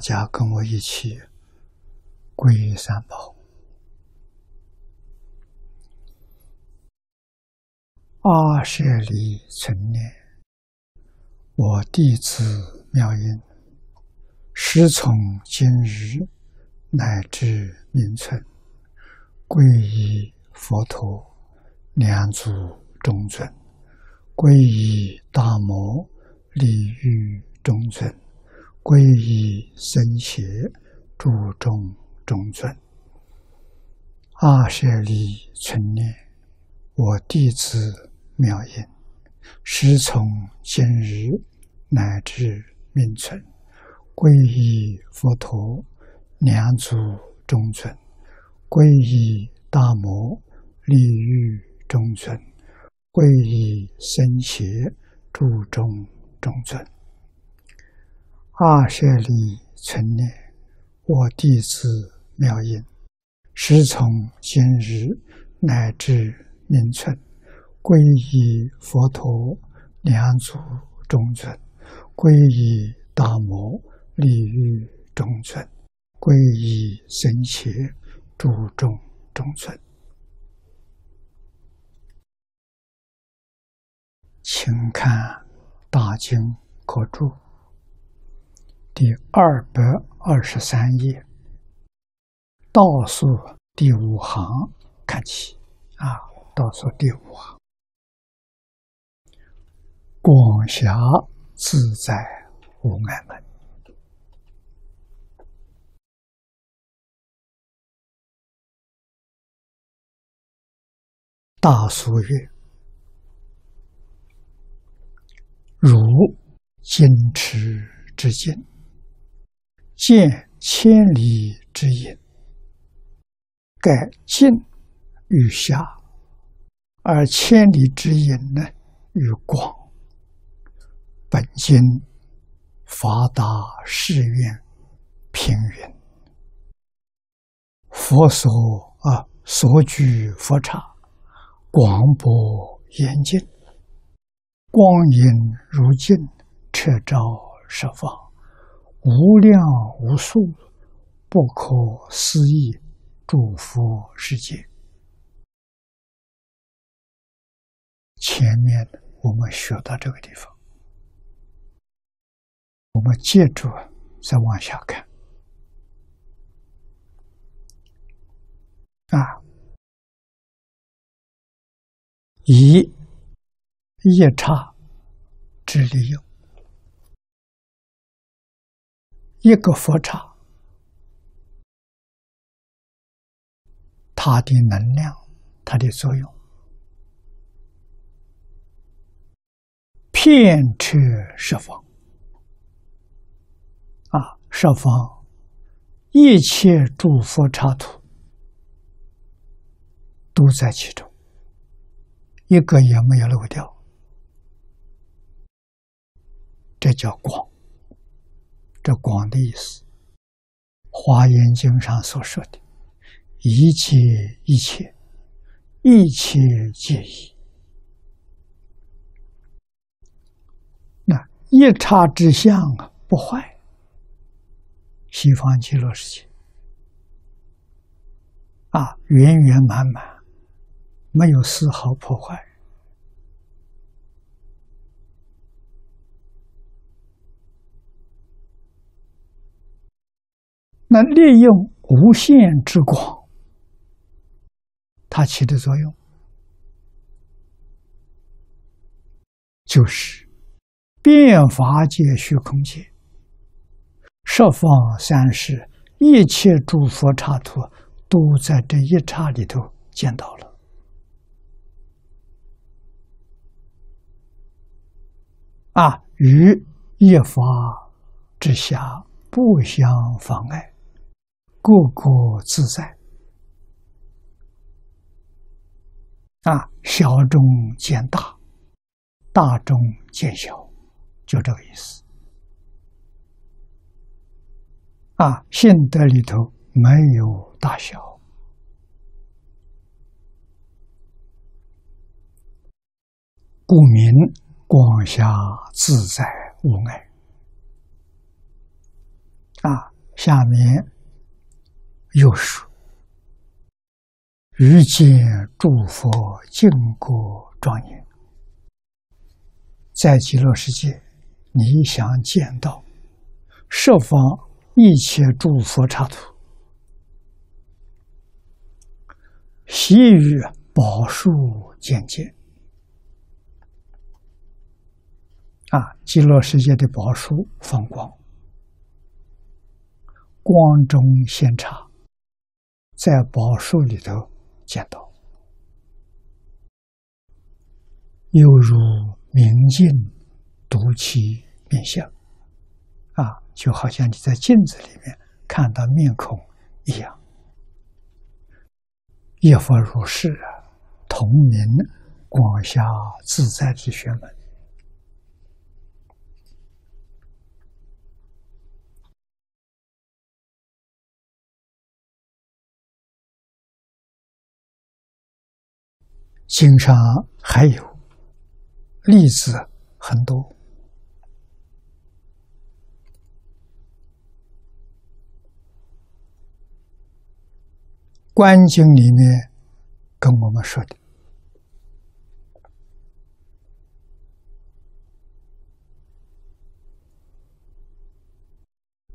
大家跟我一起皈依三宝。阿舍利存念，我弟子妙音，师从今日乃至明存，皈依佛陀、两祖中尊，皈依大摩利欲中尊。皈依僧邪诸众中尊，阿舍利存念，我弟子妙音，师从今日乃至命存，皈依佛陀、两祖中尊，皈依大摩利欲中尊，皈依僧邪诸众中尊。阿舍利存念，我弟子妙音，师从今日乃至明存，皈依佛陀、两祖中尊，皈依大摩利欲中尊，皈依僧伽诸众中尊，请看大经可注。第二百二十三页，倒数第五行看起啊，倒数第五行，广狭自在无碍门，大俗曰：如金池之境。见千里之影，盖近于狭，而千里之影呢，与广。本经发达誓愿平云，佛所啊所居佛刹，广博严净，光影如镜，彻照十方。无量无数、不可思议诸佛世界，前面我们学到这个地方，我们接着再往下看啊，以夜叉之利用。一个佛刹，它的能量，它的作用，遍彻十方。啊，十方。一切诸佛刹土。都在其中，一个也没有漏掉，这叫光。这广的意思，《华严经》上所说的“一切一切，一切皆一”，那一刹之相啊，不坏。西方极乐世界啊，圆圆满满，没有丝毫破坏。那利用无限之光，它起的作用，就是变法界虚空界，十方三世一切诸佛刹土，都在这一刹里头见到了，啊，与一法之下不相妨碍。个个自在啊，小中见大，大中见小，就这个意思啊，性德里头没有大小，故名广狭自在无碍。啊，下面又说：“遇见诸佛净国庄严，在极乐世界，你想见到十方一切诸佛刹土，悉与宝树见见。啊，极乐世界的宝树放光。”光中现茶，在宝树里头见到，犹如明镜读其面相，啊，就好像你在镜子里面看到面孔一样。一佛如是啊，同名广狭自在之学门。经上还有例子很多，《观经》里面跟我们说的，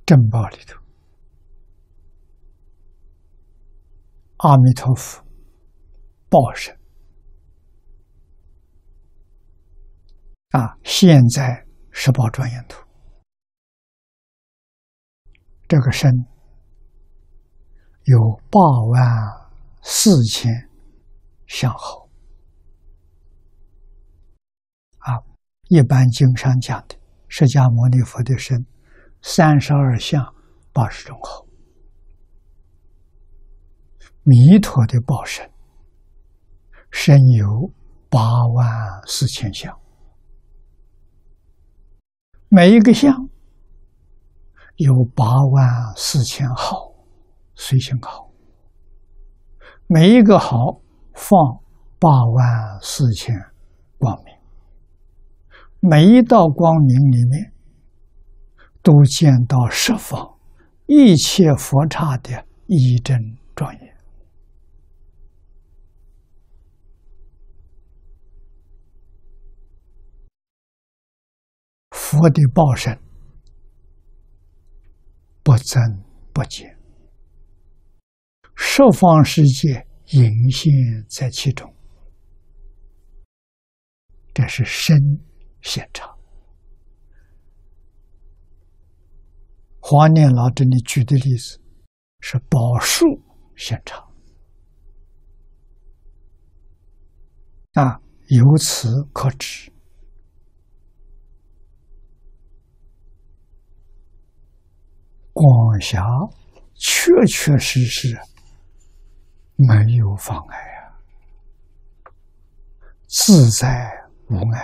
正报里头，阿弥陀佛报身。啊！现在十宝庄严图，这个身有八万四千相好。啊，一般经上讲的释迦牟尼佛的身，三十二相八十种好。弥陀的报身，身有八万四千相。每一个相有八万四千毫随行号，每一个毫放八万四千光明，每一道光明里面都见到十方一切佛刹的一真庄严。佛的报身不增不减，十方世界隐现在其中，这是身现场。华念老这里举的例子是宝树现场啊，由此可知。光狭确确实实没有妨碍啊，自在无碍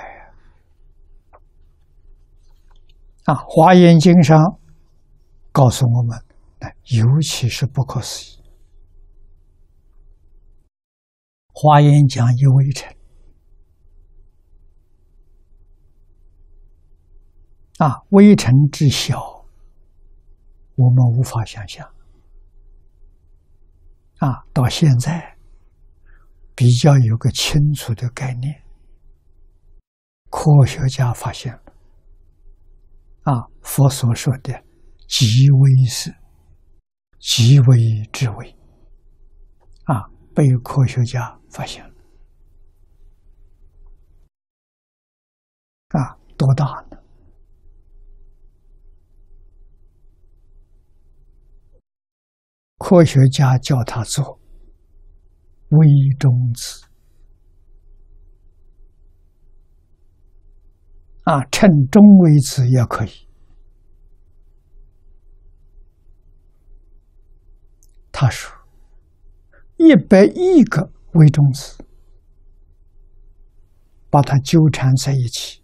啊！啊，《华严经》上告诉我们，尤其是不可思议。华严讲一微尘啊，微尘之小。我们无法想象，啊，到现在比较有个清楚的概念，科学家发现了，啊，佛所说的极微是极微之微，啊，被科学家发现了，啊，多大科学家叫他做微中子，啊，称中微子也可以。他说，一百亿个微中子，把它纠缠在一起，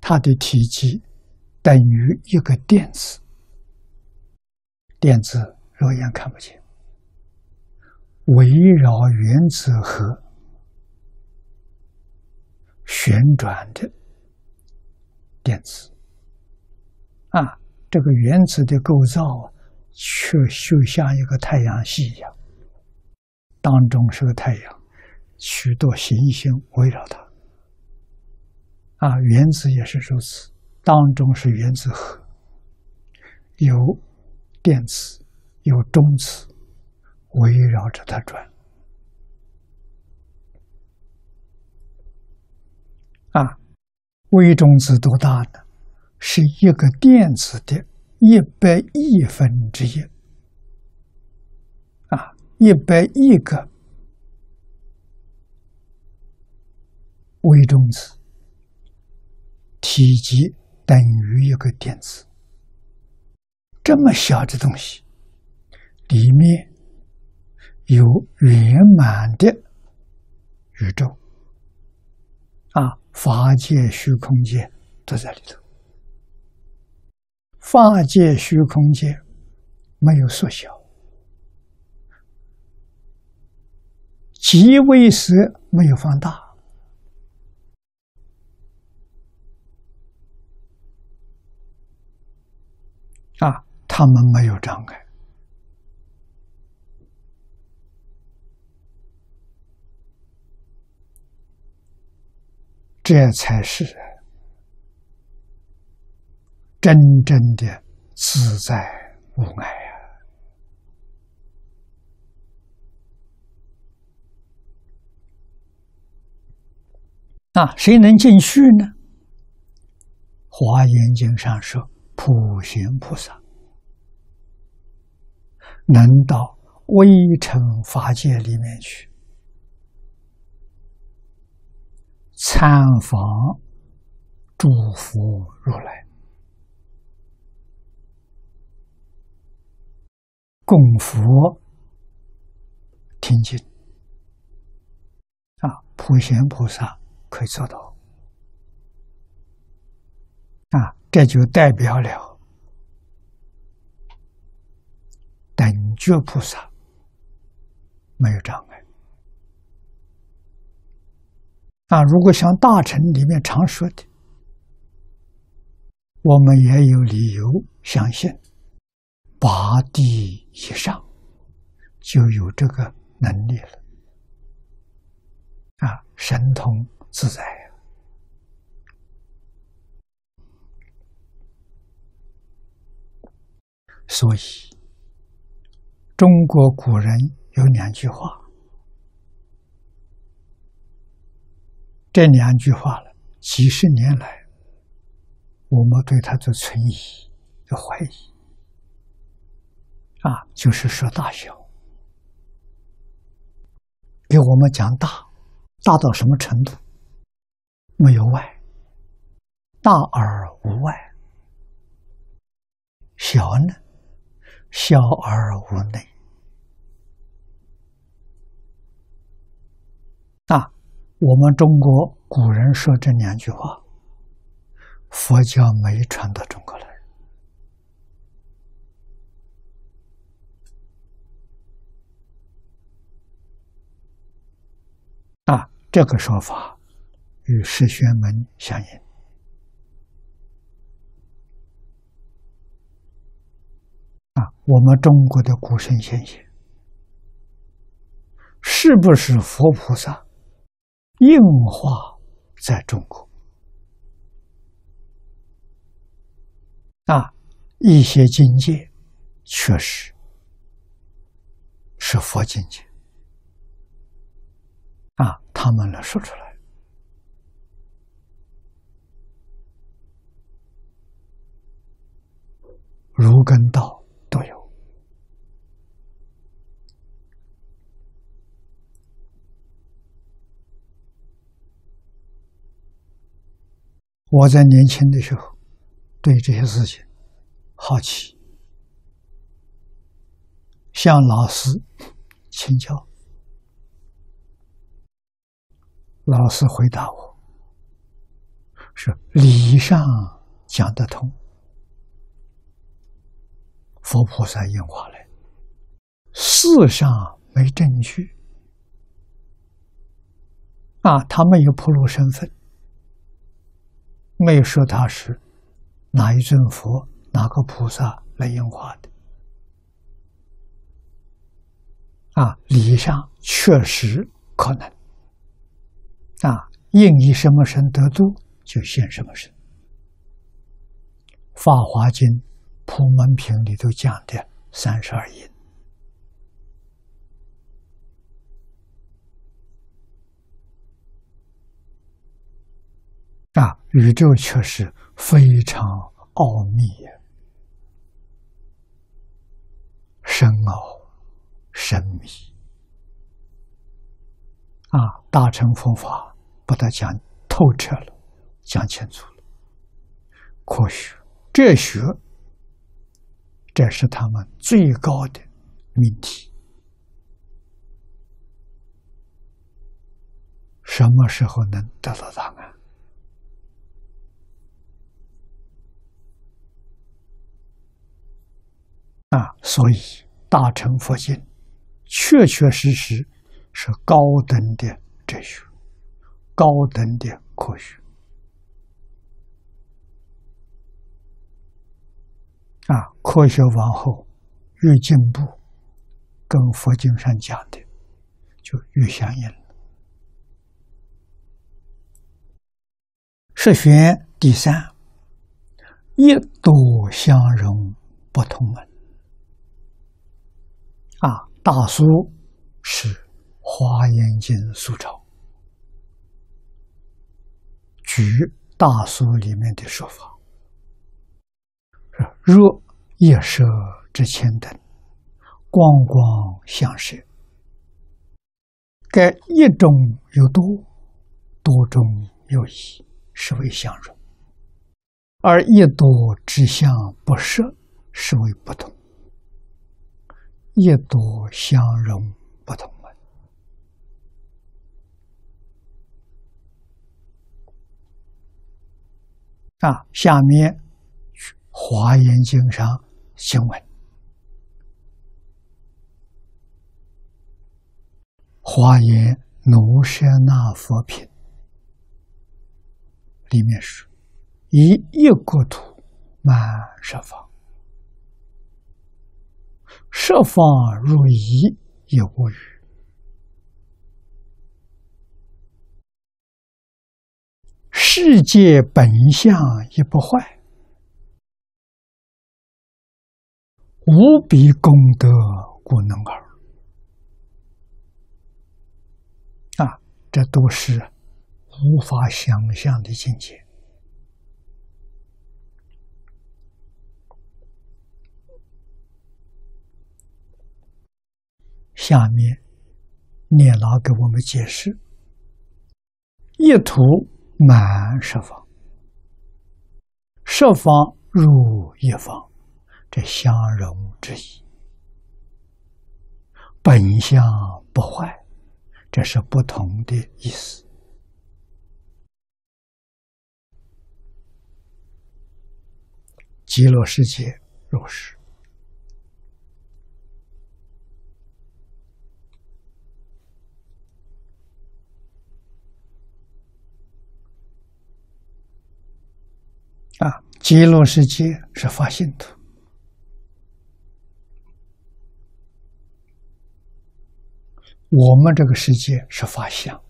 它的体积等于一个电子。电子肉眼看不见，围绕原子核旋转的电子啊，这个原子的构造啊，却就像一个太阳系一样，当中是个太阳，许多行星围绕它。啊，原子也是如此，当中是原子核，有电子，有中子，围绕着它转。啊，微中子多大呢？是一个电子的一百亿分之一。啊，一百亿个微中子。体积等于一个电子，这么小的东西，里面有圆满的宇宙，啊，法界、虚空界都在里头。法界、虚空界没有缩小，极微时没有放大。他们没有障碍，这才是真正的自在无碍啊！啊，谁能进去呢？《华严经》上说。普贤菩萨能到微尘法界里面去？参访诸佛如来，供佛听经。啊，普贤菩萨可以做到。啊。这就代表了等觉菩萨没有障碍啊！如果像大乘里面常说的，我们也有理由相信，八地以上就有这个能力了啊，神通自在。所以，中国古人有两句话，这两句话了，几十年来，我们对他的存疑、的怀疑，啊，就是说大小，给我们讲大，大到什么程度？没有外，大而无外；小呢？小而无内啊！我们中国古人说这两句话，佛教没传到中国来啊！这个说法与释宣门相应。啊我们中国的古圣先贤，是不是佛菩萨应化在中国？啊，一些境界确实是佛境界啊，他们来说出来，如根道。我在年轻的时候，对这些事情好奇，向老师请教。老师回答我：“是理上讲得通，佛菩萨应化来，世上没证据。啊，他没有铺露身份，没有说他是哪一尊佛、哪个菩萨来应化的？啊，理上确实可能。啊，应以什么身得度，就现什么身。《法华经·普门品》里头讲的三十二因。宇宙确实非常奥秘呀、深奥、神秘啊！大乘佛法把它讲透彻了，讲清楚了，科学。哲学，这是他们最高的命题。什么时候能得到答案？啊，所以大乘佛经确确实实是高等的哲学，高等的科学。啊，科学往后越进步，跟佛经上讲的就越相应了。十玄第三，一多相容不同门。啊，大苏是《华严经》苏抄，举大苏里面的说法。若夜舍之前等，光光相摄，该一中有多，多种有异，是为相容；而一多之相不摄，是为不同。一多相融不同门啊，下面。华严经上经文，《华严奴舍那佛品》里面说：“以一国土满十方，设方入仪，也无余。世界本相也不坏。”无比功德故能尔啊！这都是无法想象的境界。下面念老给我们解释：一土满十方，十方入一方。这相容之意，本相不坏，这是不同的意思。极乐世界若是啊，极乐世界是发现的。我们这个世界是法相，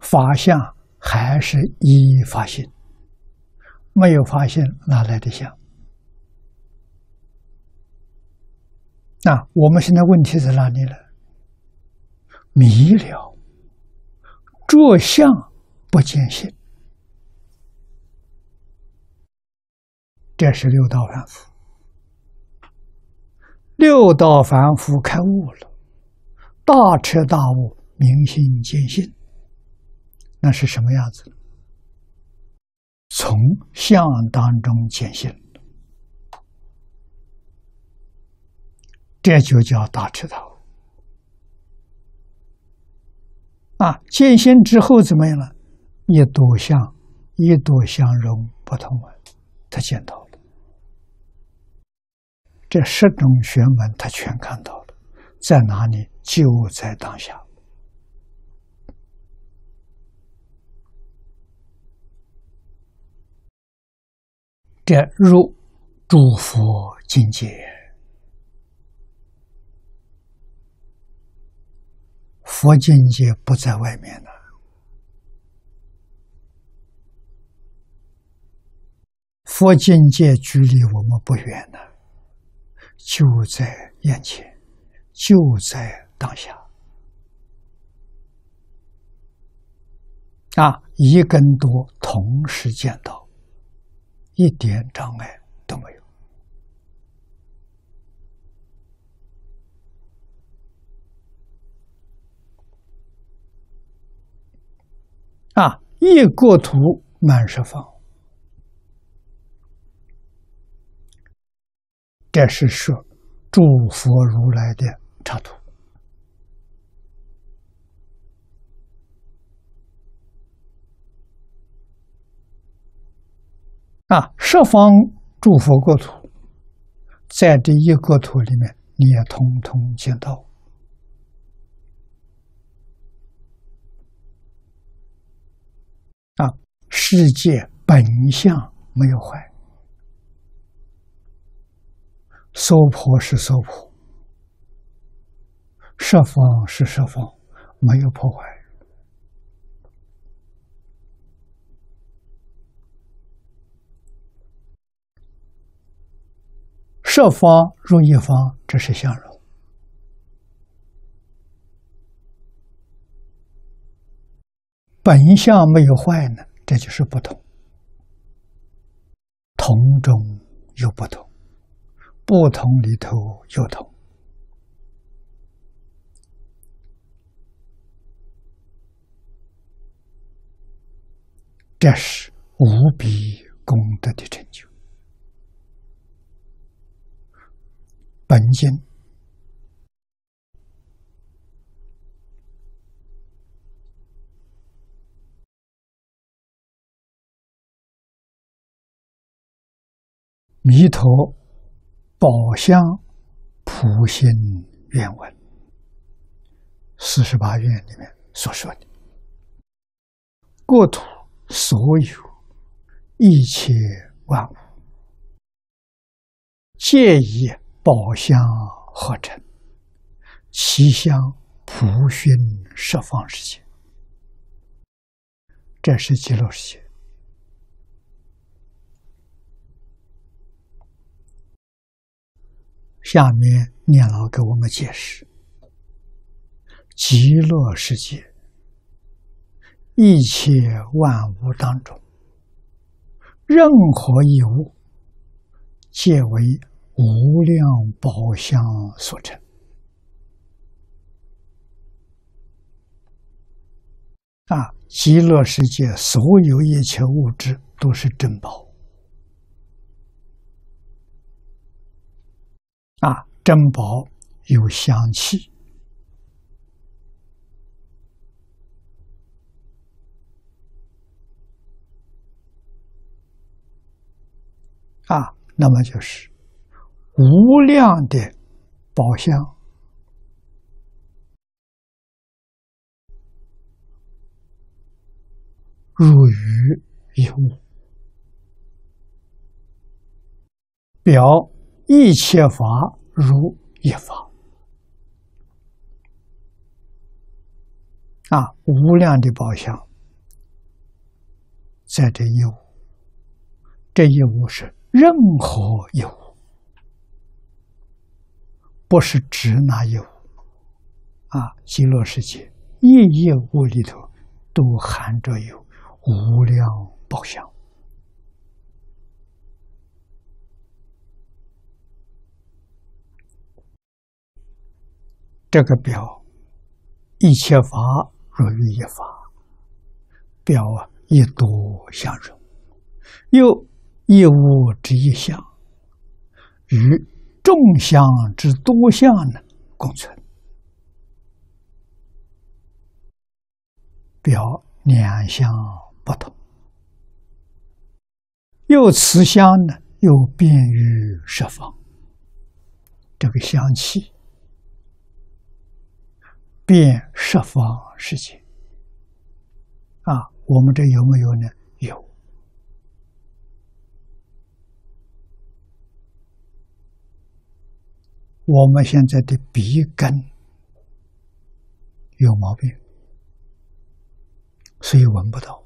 法相还是一一发现，没有发现哪来的相？那我们现在问题在哪里了？迷了，着相不见性，这是六道反复。六道凡夫开悟了，大彻大悟，明心见性，那是什么样子？从相当中见性，这就叫大彻大悟。啊，见性之后怎么样了？一多相一朵相融不同啊，他见到了这十种玄门，他全看到了，在哪里？就在当下。这入诸佛境界，佛境界不在外面了。佛境界距离我们不远了，就在眼前，就在当下。啊，一根多同时见到。一点障碍都没有啊！一国土满十方，这是说诸佛如来的插图。啊，十方诸佛国土，在这一国土里面，你也通通见到。世界本相没有坏，娑婆是娑婆，十方是十方，没有破坏。设方入一方，这是相融；本相没有坏呢，这就是不同。同中有不同，不同里头有同，这是无比功德的成就。本经弥陀宝相普心愿文四十八愿里面所说的，国土所有一切万物，皆以。宝相合成，其相普熏十方世界，这是极乐世界。下面念老给我们解释：极乐世界一切万物当中，任何一物皆为。无量宝相所成啊！极乐世界所有一切物质都是珍宝珍宝有香气啊，那么就是。无量的宝相，入于一物，表一切法如一法。啊，无量的宝相，在这一物，这一物是任何一物。不是指那一物啊，极乐世界一一物里头都含着有无量宝相。这个表一切法若于一法，表啊一多相融，又一物之一相与。众相之多相呢，共存，表两相不同又慈相呢，又便于设方。这个香气遍十方世界啊！我们这有没有呢？有。我们现在的鼻根有毛病，所以闻不到。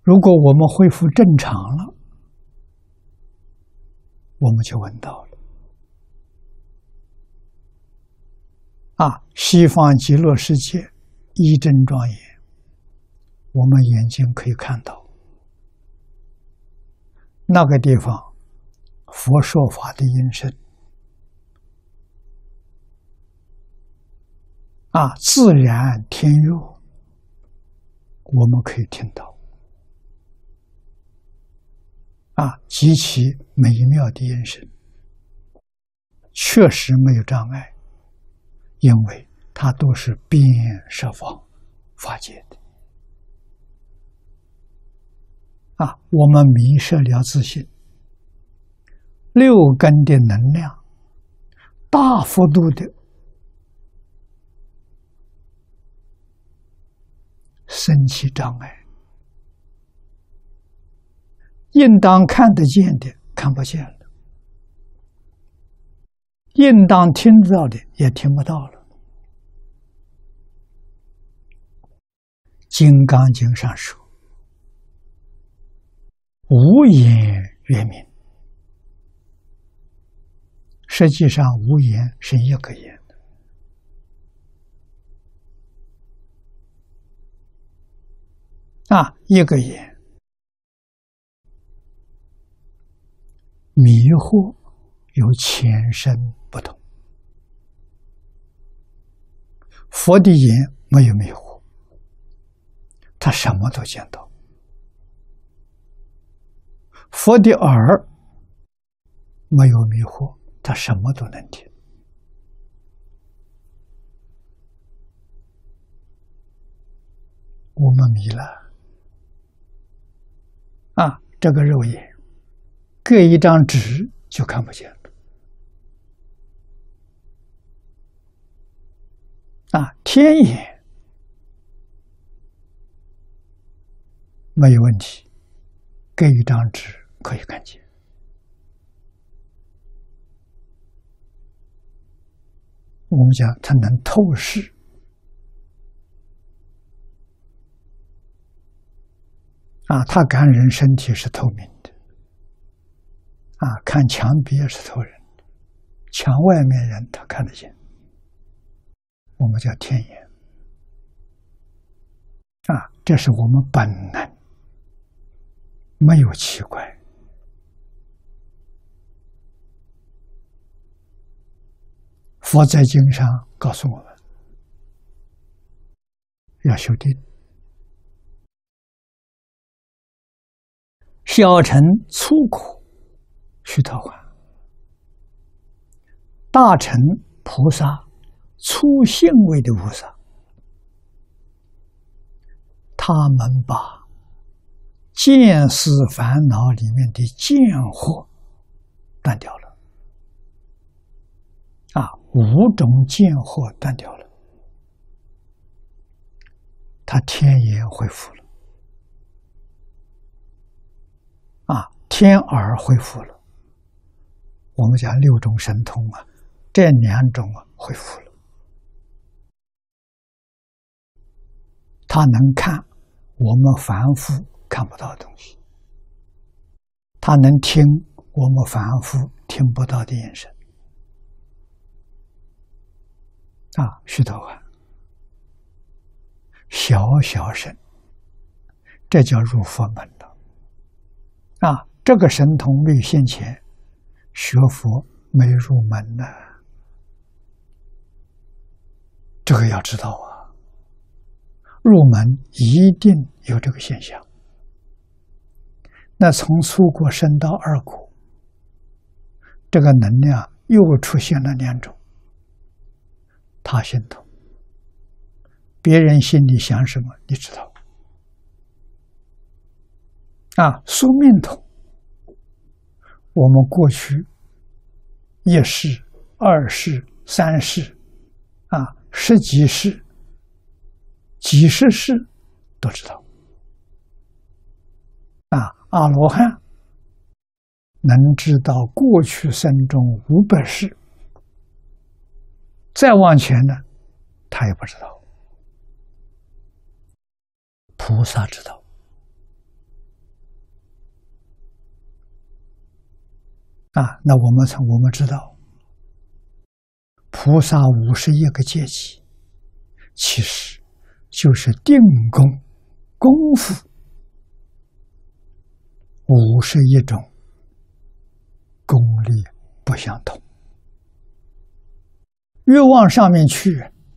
如果我们恢复正常了，我们就闻到了。啊，西方极乐世界一真庄严，我们眼睛可以看到。那个地方。佛说法的音声。啊，自然天佑，我们可以听到。啊，极其美妙的音声，确实没有障碍，因为它都是遍十方法界的啊，我们迷失了自信。六根的能量大幅度的升起障碍，应当看得见的看不见了，应当听到的也听不到了。《金刚经》上说：“无言曰明。”实际上，无言是一个言啊，一个言，迷惑有前身不同。佛的眼没有迷惑，他什么都见到；佛的耳没有迷惑。他什么都能听，我们迷了啊！这个肉眼，隔一张纸就看不见了啊！天眼没有问题，给一张纸可以看见。我们讲，它能透视。啊，它感人身体是透明的。啊，看墙壁也是透人的，墙外面人他看得见。我们叫天眼。啊，这是我们本能，没有奇怪。佛在经上告诉我们，要修定。小乘粗苦须陀洹，大乘菩萨粗性位的菩萨，他们把见思烦恼里面的见惑断掉了。啊，五种见惑断掉了，他天眼恢复了，啊，天耳恢复了。我们讲六种神通啊，这两种啊恢复了，他能看我们凡夫看不到的东西，他能听我们凡夫听不到的眼神。啊，须陀洹，小小神，这叫入佛门了。啊，这个神通未现前，学佛没入门呢。这个要知道啊，入门一定有这个现象。那从初果升到二果，这个能量又出现了两种。他心头，别人心里想什么，你知道？啊，宿命通，我们过去一世、二世、三世，啊，十几世、几十世都知道。阿罗汉能知道过去生中五百世，再往前呢，他也不知道。菩萨知道。啊，那我们从我们知道，菩萨五十一个阶级，其实就是定功功夫五十一种功力不相同，越往上面去，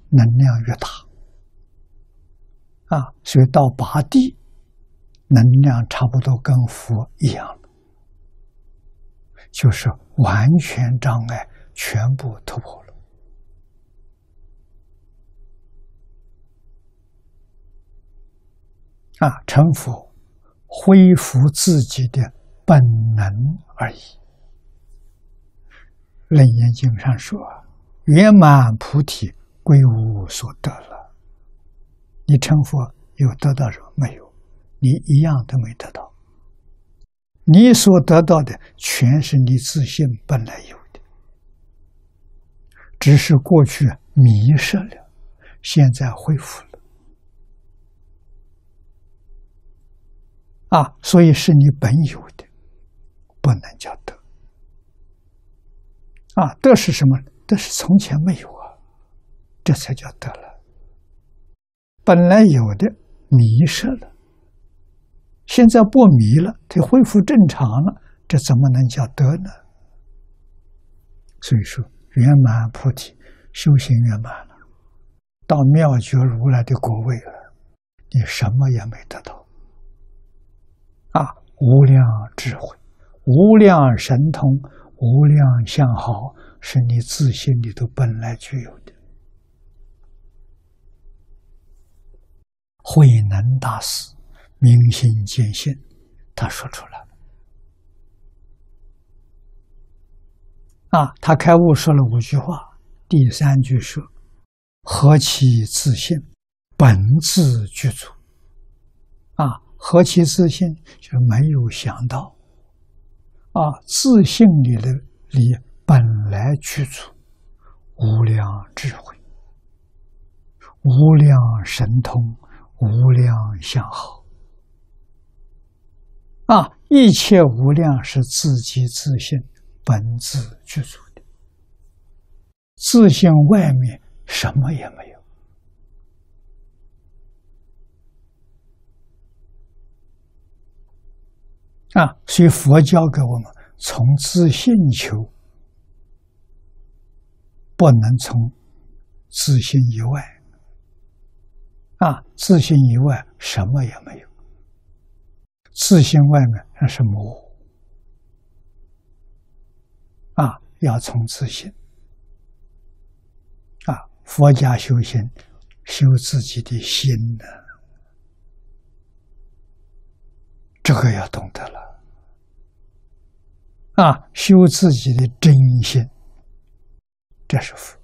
能量越大。啊，所以到八地，能量差不多跟佛一样。就是完全障碍全部突破了啊！成佛恢复自己的本能而已。楞严经上说：“圆满菩提归无所得了。”你成佛有得到什么没有？你一样都没得到。你所得到的全是你自信本来有的，只是过去迷失了，现在恢复了。啊，所以是你本有的，不能叫得。啊，得是什么？得是从前没有啊，这才叫得了。本来有的迷失了。现在不迷了，它恢复正常了，这怎么能叫得呢？所以说，圆满菩提修行圆满了，到妙觉如来的果位了，你什么也没得到。无量智慧、无量神通、无量相好，是你自信里头本来具有的。慧能大师。明心见性，他说出来啊，他开悟说了五句话。第三句说：“何其自信，本自具足。”何其自信，就没有想到啊，自信里的里本来具足无量智慧、无量神通、无量相好。啊，一切无量是自己自信本自具足的，自信外面什么也没有。啊，所以佛教给我们从自信求，不能从自信以外。啊，自信以外什么也没有。自信外面那是魔啊！要从自信啊，佛家修行修自己的心呢，这个要懂得了啊，修自己的真心，这是福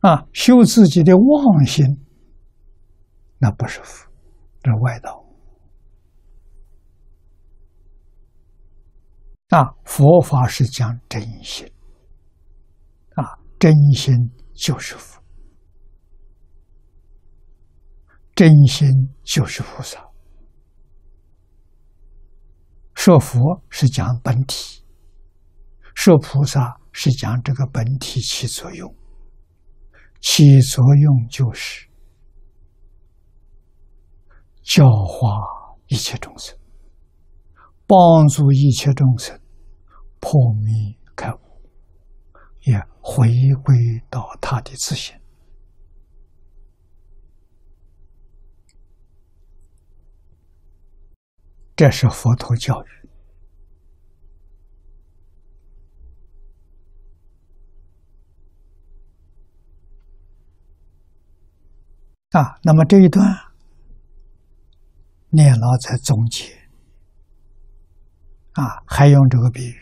啊，修自己的妄心，那不是福，这是外道。啊，佛法是讲真心，啊，真心就是福，真心就是菩萨。说佛是讲本体，说菩萨是讲这个本体起作用，起作用就是教化一切众生，帮助一切众生。破迷开悟，也回归到他的自信。这是佛陀教育啊。那么这一段念老在总结，啊，还用这个比喻，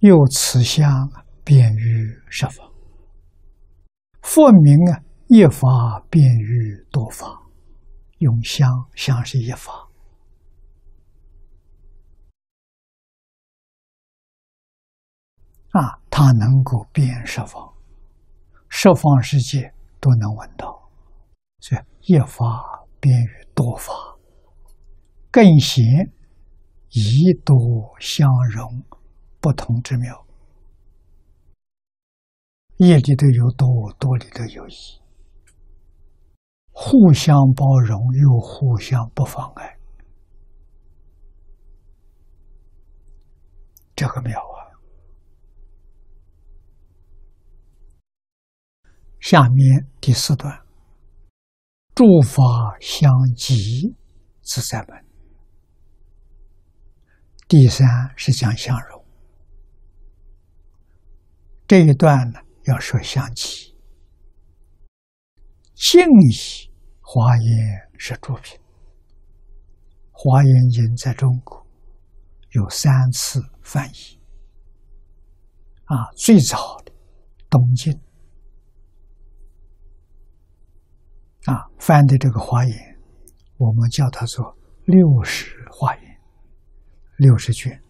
又此相便于十方，佛名啊，一法便于多方，用相相是一方，啊，它能够遍十方，十方世界都能闻到，所以一法便于多法。更显一多相融，不同之妙。一里头有多，多里头有异，互相包容又互相不妨碍，这个妙下面第四段，诸法相即自在门。第三是讲相容，这一段呢要说相即。敬意华严是作品，华严经在中国有三次翻译，啊，最早的东晋。啊翻的这个华严，我们叫它做六十华严。六十卷，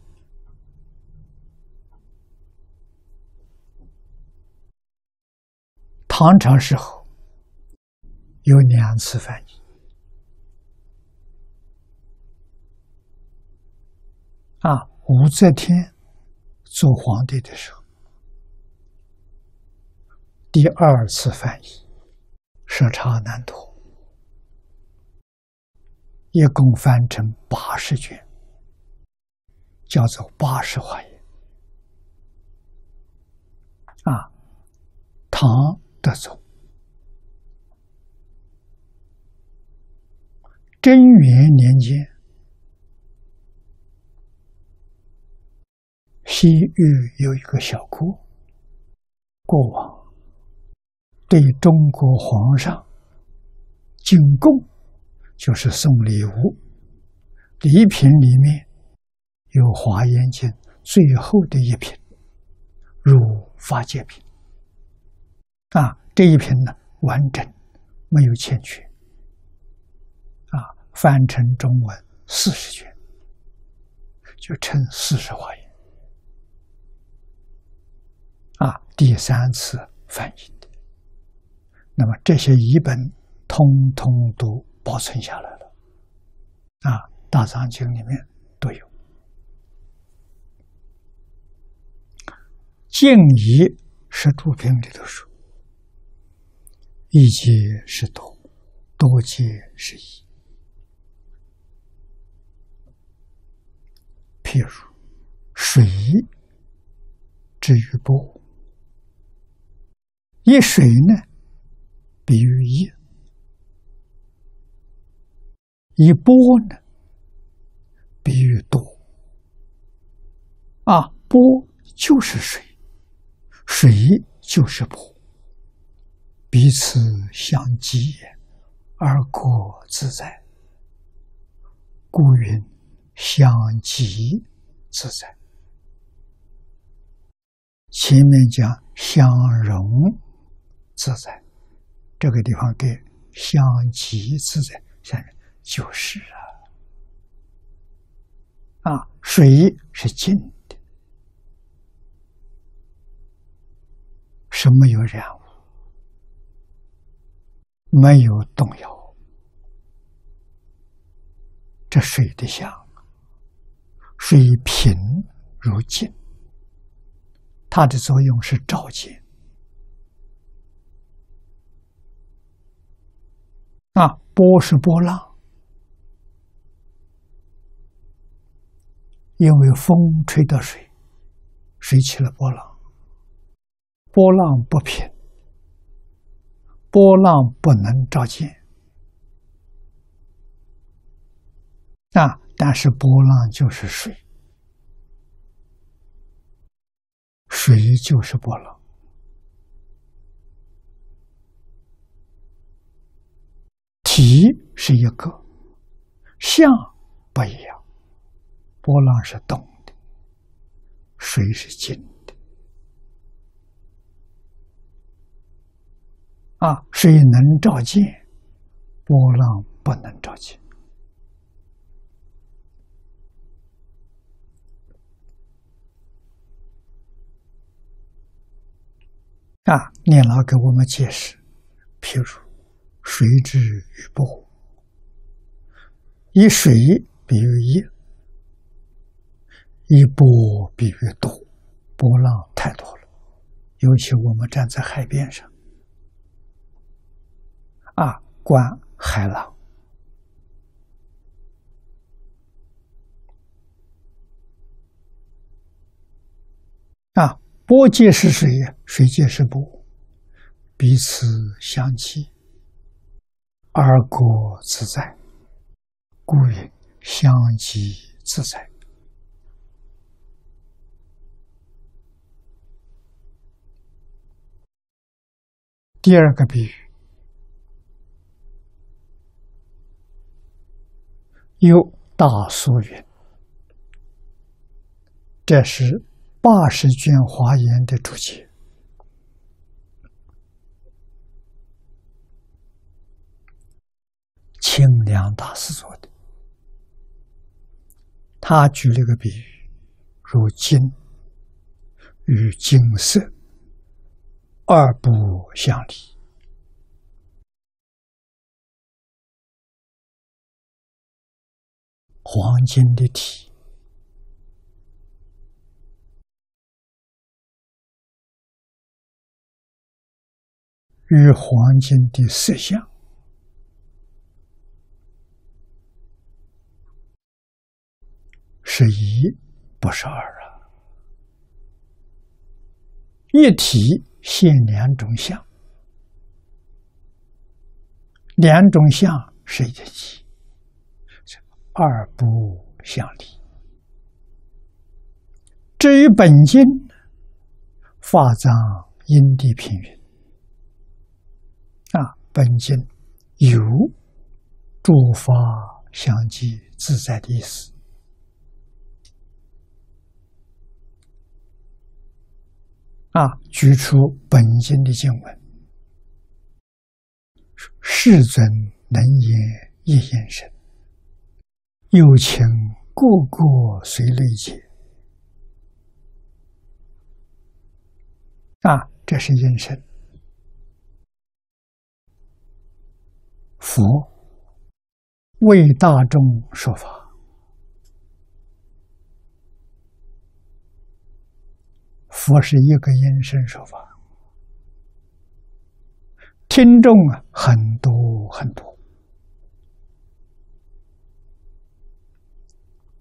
唐朝时候有两次翻译啊。武则天做皇帝的时候，第二次翻译设差难图，一共翻成八十卷。叫做八十华严啊，唐德宗贞元年间，西域有一个小国，国王对中国皇上进贡，就是送礼物，礼品里面。有《华严经》最后的一品，如法界品啊，这一品呢完整，没有欠缺啊，翻成中文四十卷，就称四十华严啊，第三次翻译。那么这些译本通通都保存下来了啊，《大藏经》里面都有。静怡是主品里头说，一界是多，多界是一。譬如水之于波，一水呢，比喻一；一波呢，比喻多。啊，波就是水。水就是波，彼此相即，而过自在。故云相即自在。前面讲相融自在，这个地方给相即自在，下面就是啊，啊，水是静的。是没有染污，没有动摇。这水的相，水平如镜，它的作用是照见。啊，波是波浪，因为风吹的水，水起了波浪。波浪不平，波浪不能照见啊！但是波浪就是水，水就是波浪，体是一个，相不一样，波浪是动的，水是静的。啊，水能照见，波浪不能照见。啊，念老给我们解释，譬如水之于波，以水比喻一，以波比喻多，波浪太多了，尤其我们站在海边上，啊，观海浪，啊。波界是水，水界是波，彼此相契，而果自在，故云相即自在。第二个比喻，有大苏云，这是。八十卷华严的注解，清凉大师做的。他举了个比喻，如金与金色二不相离，黄金的体。与黄金的色相是一，不是二啊！一体现两种相，两种相是一体，二不相离。至于本经，法藏因地平云。啊，本经有诸法相继自在的意思。啊，举出本经的经文：世尊能言一言神，有情个个随类解。啊，这是因身。佛为大众说法，佛是一个音声说法，听众啊很多很多，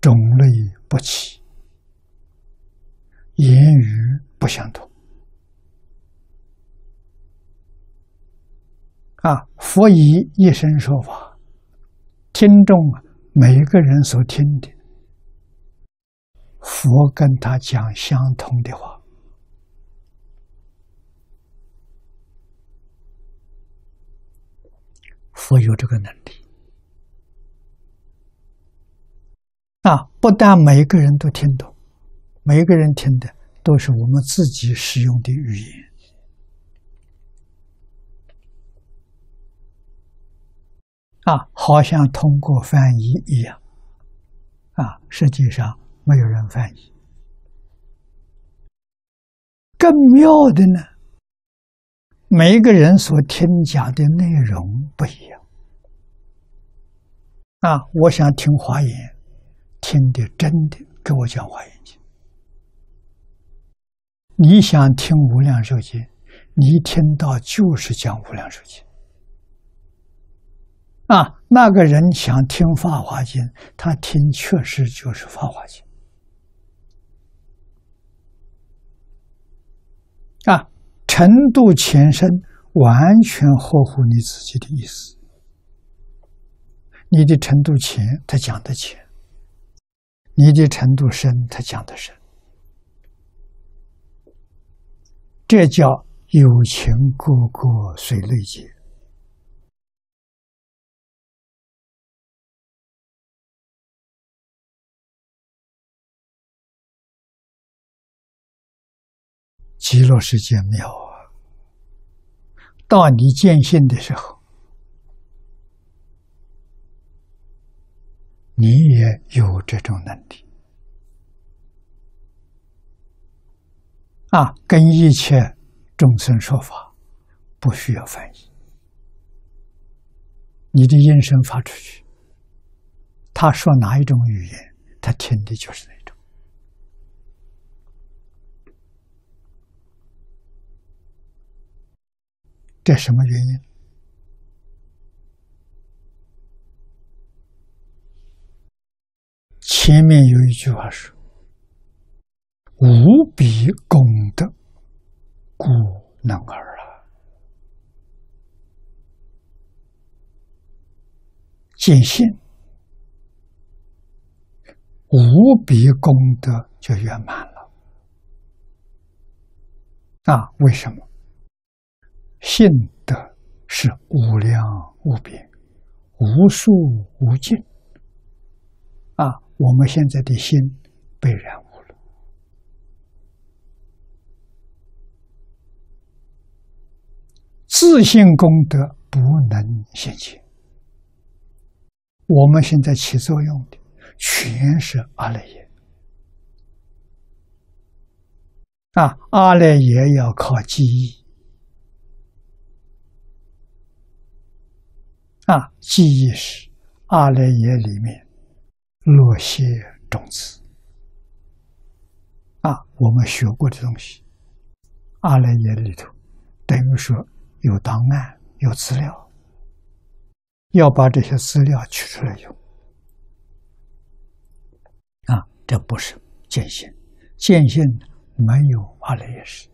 种类不齐，言语不相同。啊！佛以一生说法，听众啊，每个人所听的，佛跟他讲相同的话。佛有这个能力啊！不但每一个人都听懂，每一个人听的都是我们自己使用的语言。啊，好像通过翻译一样，啊，实际上没有人翻译。更妙的呢，每一个人所听讲的内容不一样。啊，我想听华严，听的真的给我讲华严经；你想听无量寿经，你听到就是讲无量寿经。啊，那个人想听《法华经》，他听确实就是《法华经》。啊，程度浅深，完全合乎你自己的意思。你的程度浅，他讲的浅；你的程度深，他讲的深。这叫有情哥哥随类解。极乐世界妙啊！到你见性的时候，你也有这种能力啊！跟一切众生说法，不需要翻译，你的音声发出去，他说哪一种语言，他听的就是那。这什么原因？前面有一句话说：“无比功德，故能尔啊！”见性，无比功德就圆满了。那，为什么？信德是无量无边、无数无尽啊！我们现在的心被染污了，自信功德不能现前。我们现在起作用的全是阿赖耶啊！阿赖耶要靠记忆。啊，记忆是阿赖耶里面落谢种子。啊，我们学过的东西，阿赖耶里头等于说有档案、有资料，要把这些资料取出来用。啊，这不是见性，见性没有阿赖耶识，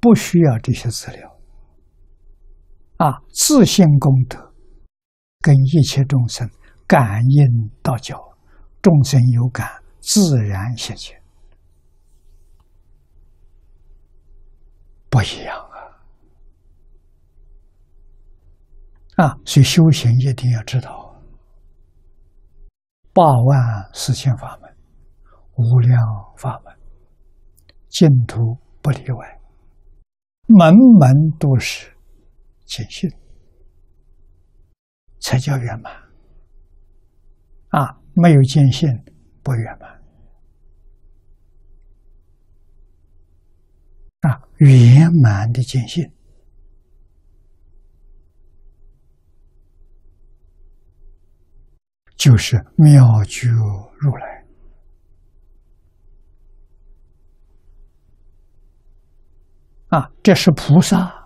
不需要这些资料。啊，自性功德跟一切众生感应道交，众生有感，自然现前，不一样啊！啊，所以修行一定要知道，八万四千法门，无量法门，净土不例外，门门都是。见性才叫圆满啊！没有见性不圆满啊！圆满的见性就是妙觉如来啊！这是菩萨。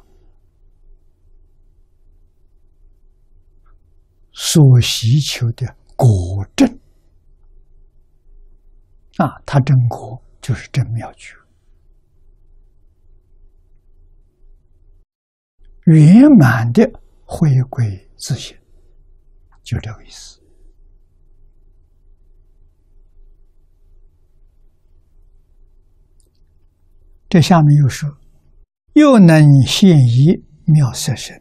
所需求的果证啊，他真果就是真妙觉，圆满的回归自信，就这个意思。这下面又说，又能现一妙色身。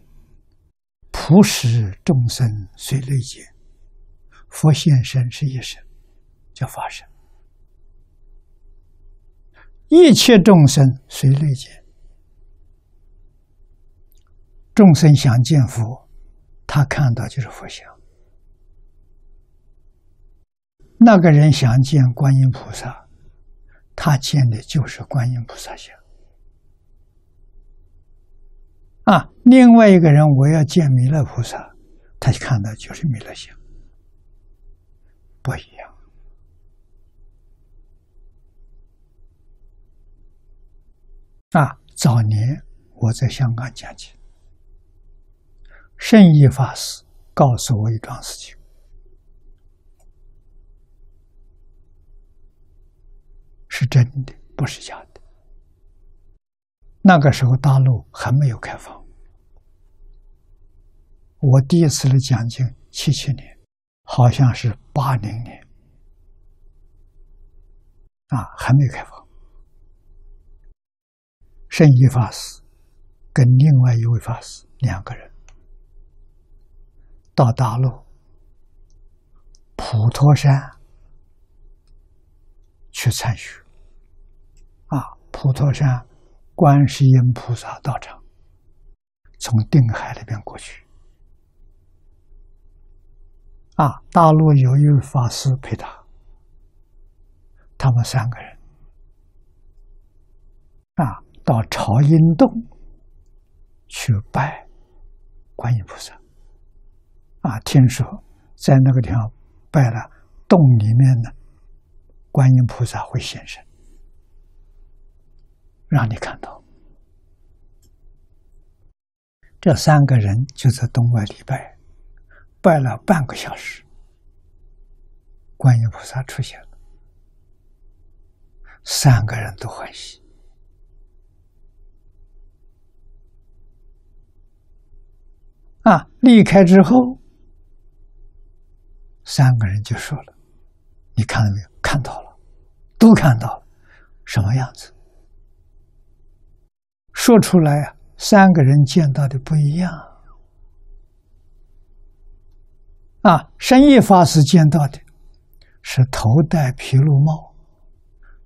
普使众生随类见，佛现身是一身，叫法身；一切众生随类见，众生想见佛，他看到就是佛像；那个人想见观音菩萨，他见的就是观音菩萨像。啊，另外一个人我要见弥勒菩萨，他看到就是弥勒像，不一样。啊，早年我在香港讲经，圣意法师告诉我一桩事情，是真的，不是假的。那个时候大陆还没有开放。我第一次来讲经，七七年，好像是八零年，啊，还没开放。圣一法师跟另外一位法师两个人到大陆普陀山去参学，啊，普陀山观世音菩萨道场，从定海那边过去。啊，大陆有一位法师陪他，他们三个人啊，到朝阴洞去拜观音菩萨。啊，听说在那个地方拜了洞里面的观音菩萨会现身，让你看到。这三个人就在洞外礼拜。拜了半个小时，观音菩萨出现了，三个人都欢喜。啊，离开之后，三个人就说了：“你看到没有？看到了，都看到了，什么样子？”说出来啊，三个人见到的不一样。啊，深夜法师见到的是头戴毗卢帽，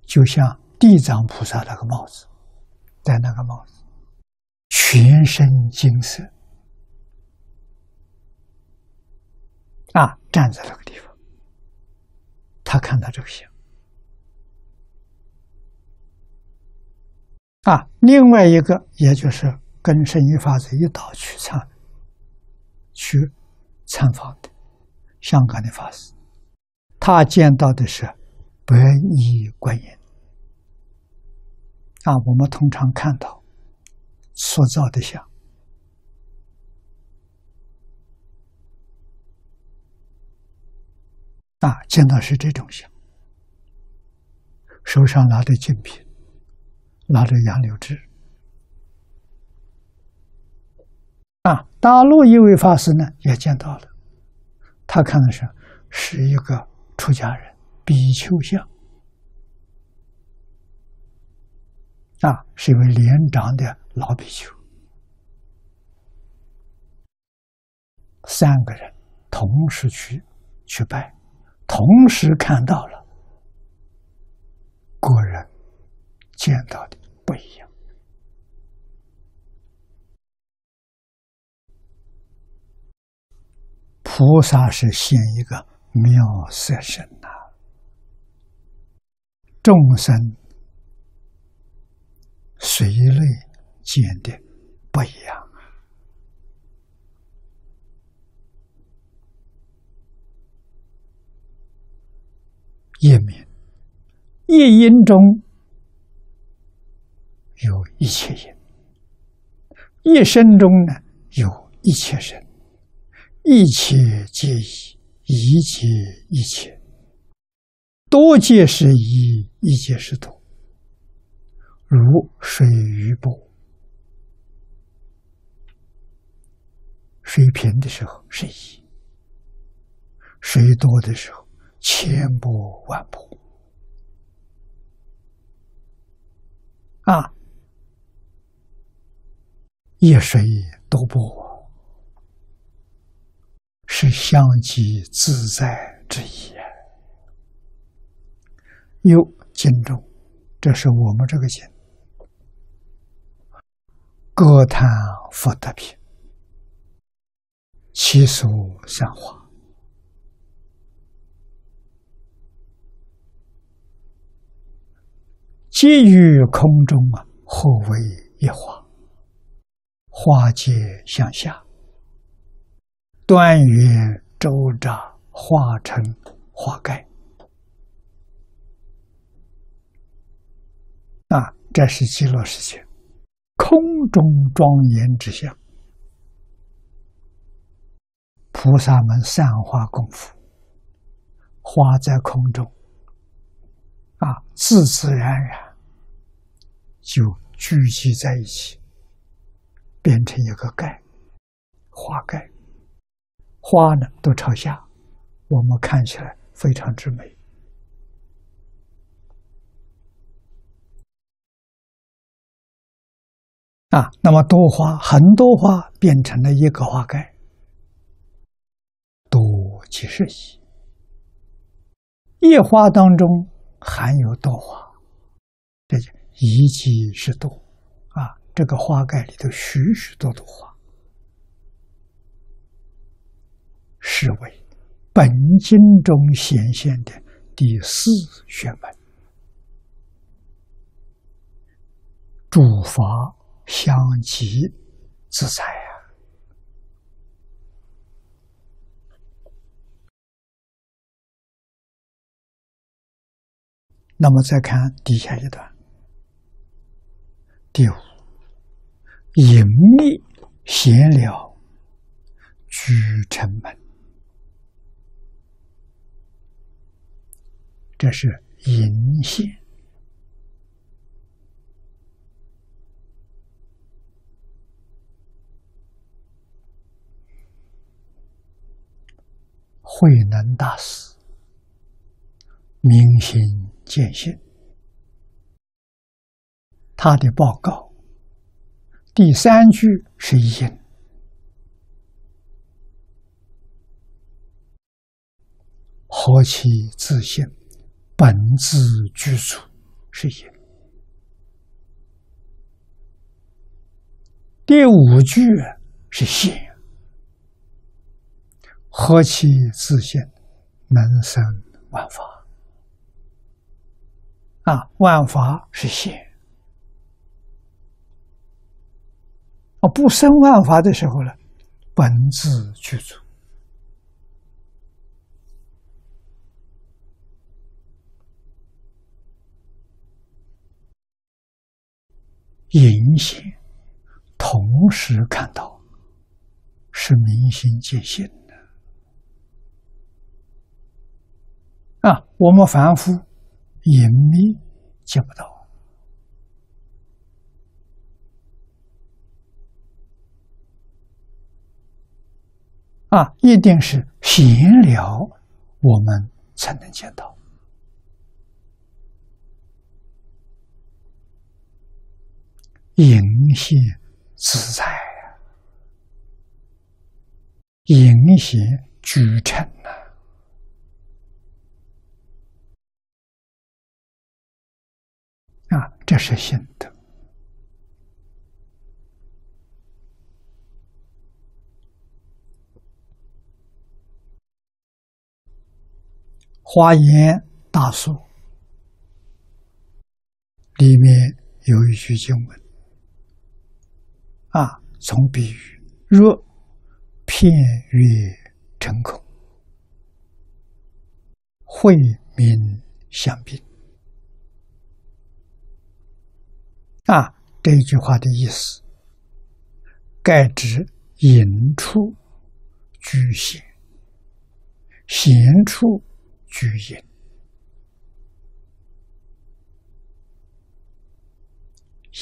就像地藏菩萨那个帽子，戴那个帽子，全身金色，啊，站在那个地方，他看到这个像。啊，另外一个，也就是跟圣意法师一道去参去参访的。香港的法师，他见到的是白衣观音啊。我们通常看到塑造的像啊，见到是这种像，手上拿着金瓶，拿着杨柳枝啊。大陆一位法师呢，也见到了。他看的是是一个出家人比丘像，啊，是一位年长的老比丘。三个人同时去去拜，同时看到了，果然见到的不一样。菩萨是现一个妙色身呐，众生随类见的不一样啊。一名一音中有一切音，一生中呢有一切声。一切皆一，一切一切，多皆是一，一皆是多。如水于波，水平的时候是一，水多的时候千波万波。啊，一水多波。是相即自在之意。有经中，这是我们这个经，歌谈福德品，其俗三花，皆于空中啊，合为一花，花界向下。端圆周匝，化成花盖。啊，这是极乐世界空中庄严之相。菩萨们散花功夫，花在空中，啊，自自然然就聚集在一起，变成一个盖，花盖。花呢都朝下，我们看起来非常之美啊。那么多花，很多花变成了一个花盖，多即是一。一花当中含有多花，这就一即是多，这个花盖里头许许多多花，是为本经中显现的第四学门，诸法相即自在啊。那么再看底下一段，第五，隐秘闲聊，居城门，这是隐现，慧能大师，明心。见性，他的报告第三句是因，何其自信，本自具足是因。第五句是现，何其自信，能生万法。啊，万法是现。啊，不生万法的时候呢，本自具足，隐显，同时看到，是明心见性的。啊，我们凡夫。隐秘见不到啊，一定是闲聊，我们才能见到。隐现自在呀，隐现居成啊。啊，这是心得。华严大书里面有一句经文，啊，从比喻若片月成空，慧明相并。啊，这句话的意思，盖指隐处居显，显处居隐，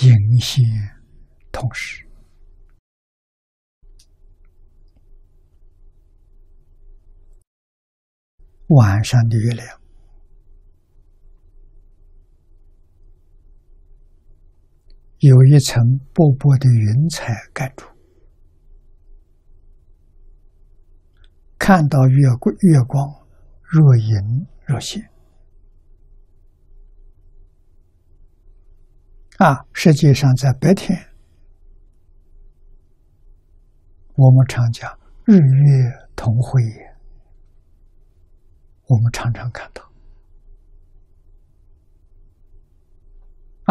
隐显同时。晚上的月亮。有一层薄薄的云彩盖住，看到月光，月光若隐若现。啊，实际上在白天，我们常讲日月同辉，我们常常看到，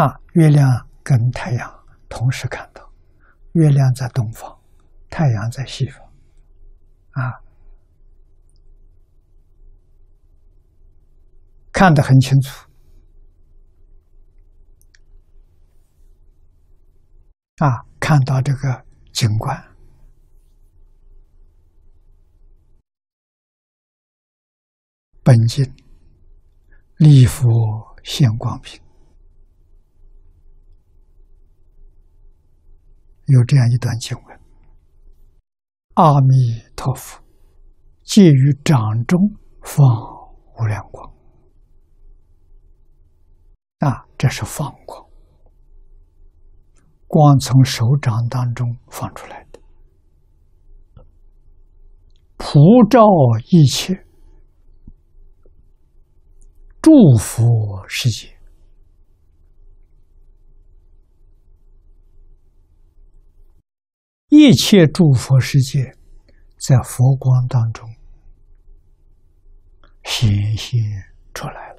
啊，月亮。跟太阳同时看到，月亮在东方，太阳在西方，啊，看得很清楚，啊，看到这个景观，本经立佛现光明。有这样一段经文：“阿弥陀佛，借于掌中放无量光。”这是放光光从手掌当中放出来的普照一切祝福世界。一切祝福世界在佛光当中显现出来。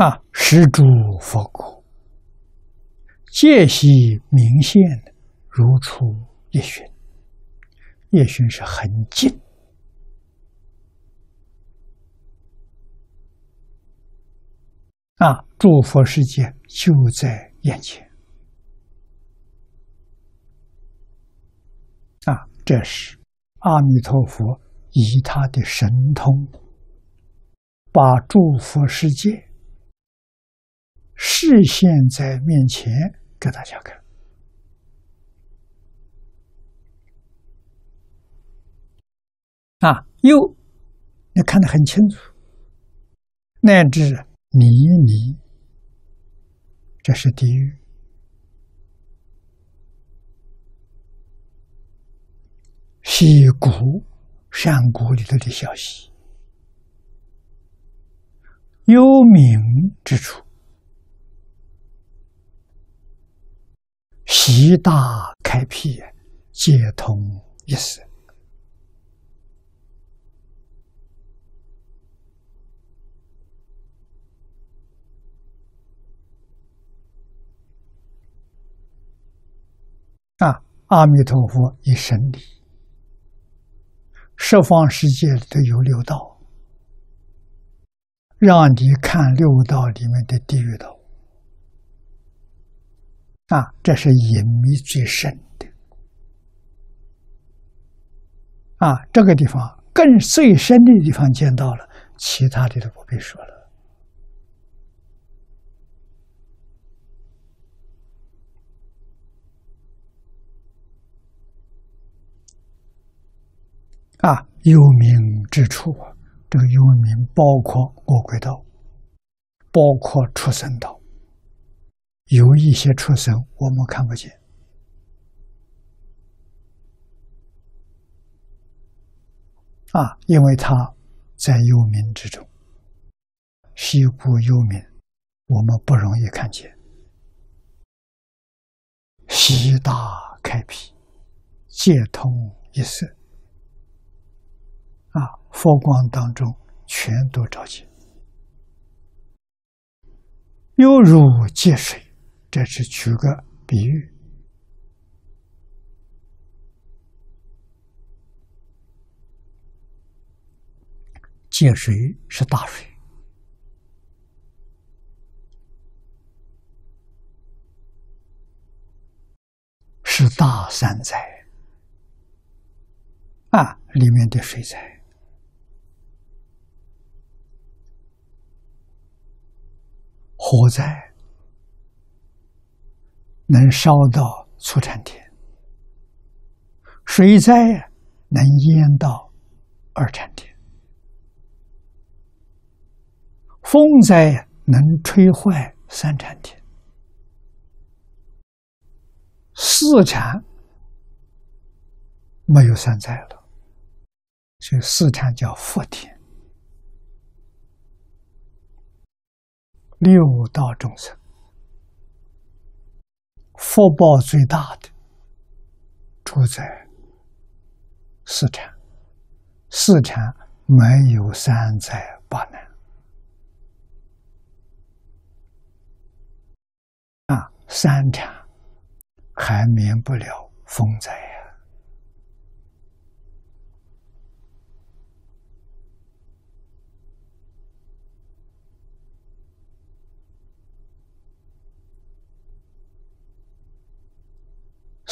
啊，十诸佛国，界悉明现，如出一旬。一旬是很近。啊，诸佛世界就在眼前。啊，这是阿弥陀佛以他的神通，把诸佛世界视现在面前给大家看。啊，又你看得很清楚，乃至。泥泥，这是地狱；溪谷、山谷里头的小溪，幽冥之处，溪大开辟，皆通一时。啊！阿弥陀佛以神力，十方世界里头有六道，让你看六道里面的地狱道。啊，这是隐秘最深的。啊，这个地方更最深的地方见到了，其他的都不必说了。啊，幽冥之处啊，这个幽冥包括恶鬼道，包括畜生道，有一些畜生我们看不见，啊，因为他在幽冥之中，西部幽冥，我们不容易看见，西大开辟，皆通一色。啊，佛光当中全都照见，犹如借水，这是取个比喻。借水是大水，是大山灾啊，里面的水灾。火灾能烧到初产田，水灾能淹到二产田，风灾能吹坏三产田，四产没有三灾了，所以四产叫福田。六道众生，福报最大的住在四禅，四禅没有三灾八难啊，三禅还免不了风灾。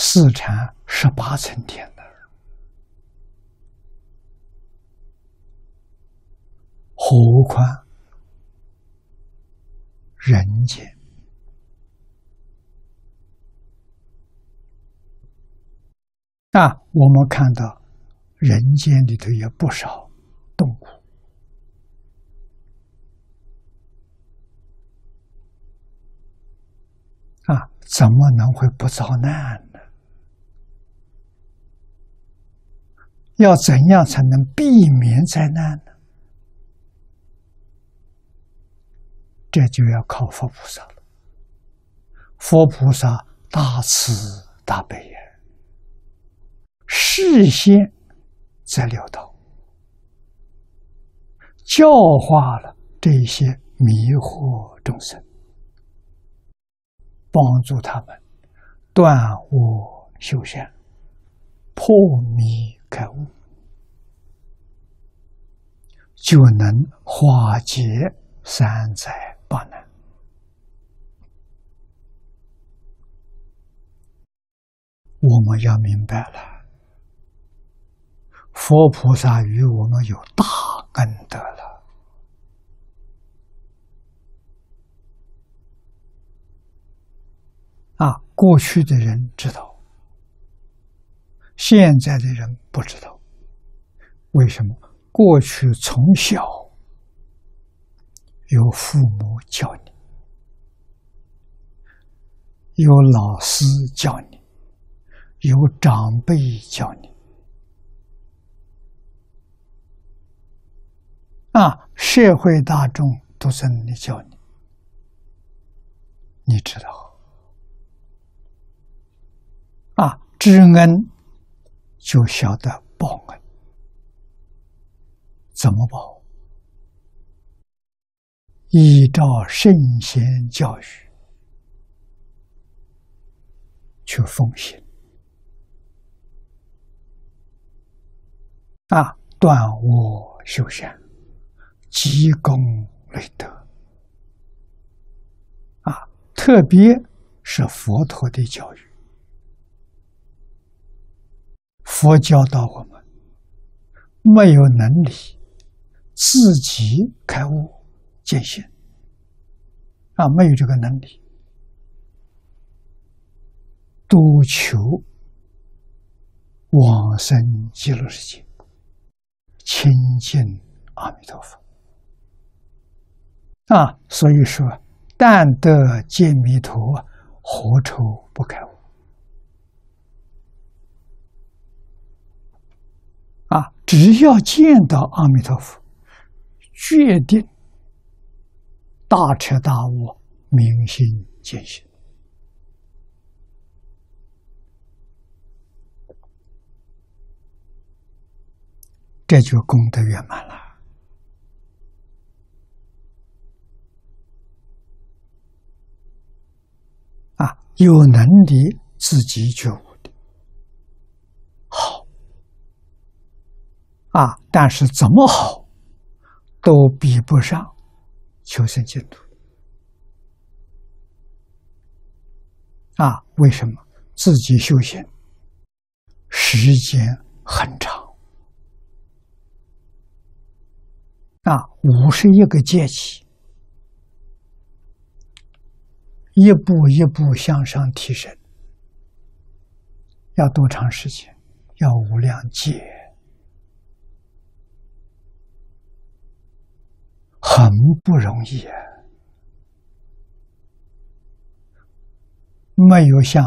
四禅十八层天的，何况人间那？我们看到人间里头有不少动物啊，怎么能会不遭难？要怎样才能避免灾难呢？这就要靠佛菩萨了。佛菩萨大慈大悲呀，事先在六道教化了这些迷惑众生，帮助他们断我修善，破迷开悟，就能化解三灾八难。我们要明白了，佛菩萨与我们有大恩德了。啊，过去的人知道，现在的人不知道。为什么？过去从小有父母教你，有老师教你。有长辈教你啊，社会大众都在那里教你，你知道啊？知恩就晓得报恩，怎么报？依照圣贤教育去奉行。啊，断我修善，积功累德。啊，特别是佛陀的教育，佛教导我们，没有能力自己开悟见性，啊，没有这个能力，都求往生极乐世界。亲近阿弥陀佛啊，所以说，但得见弥陀，何愁不开悟？啊，只要见到阿弥陀佛，决定大彻大悟，明心见性。这就功德圆满了啊！有能力自己觉悟的好啊，但是怎么好都比不上求生净土啊！为什么？自己修行时间很长。啊，五十一个阶级，一步一步向上提升，要多长时间？要无量劫，很不容易啊！没有像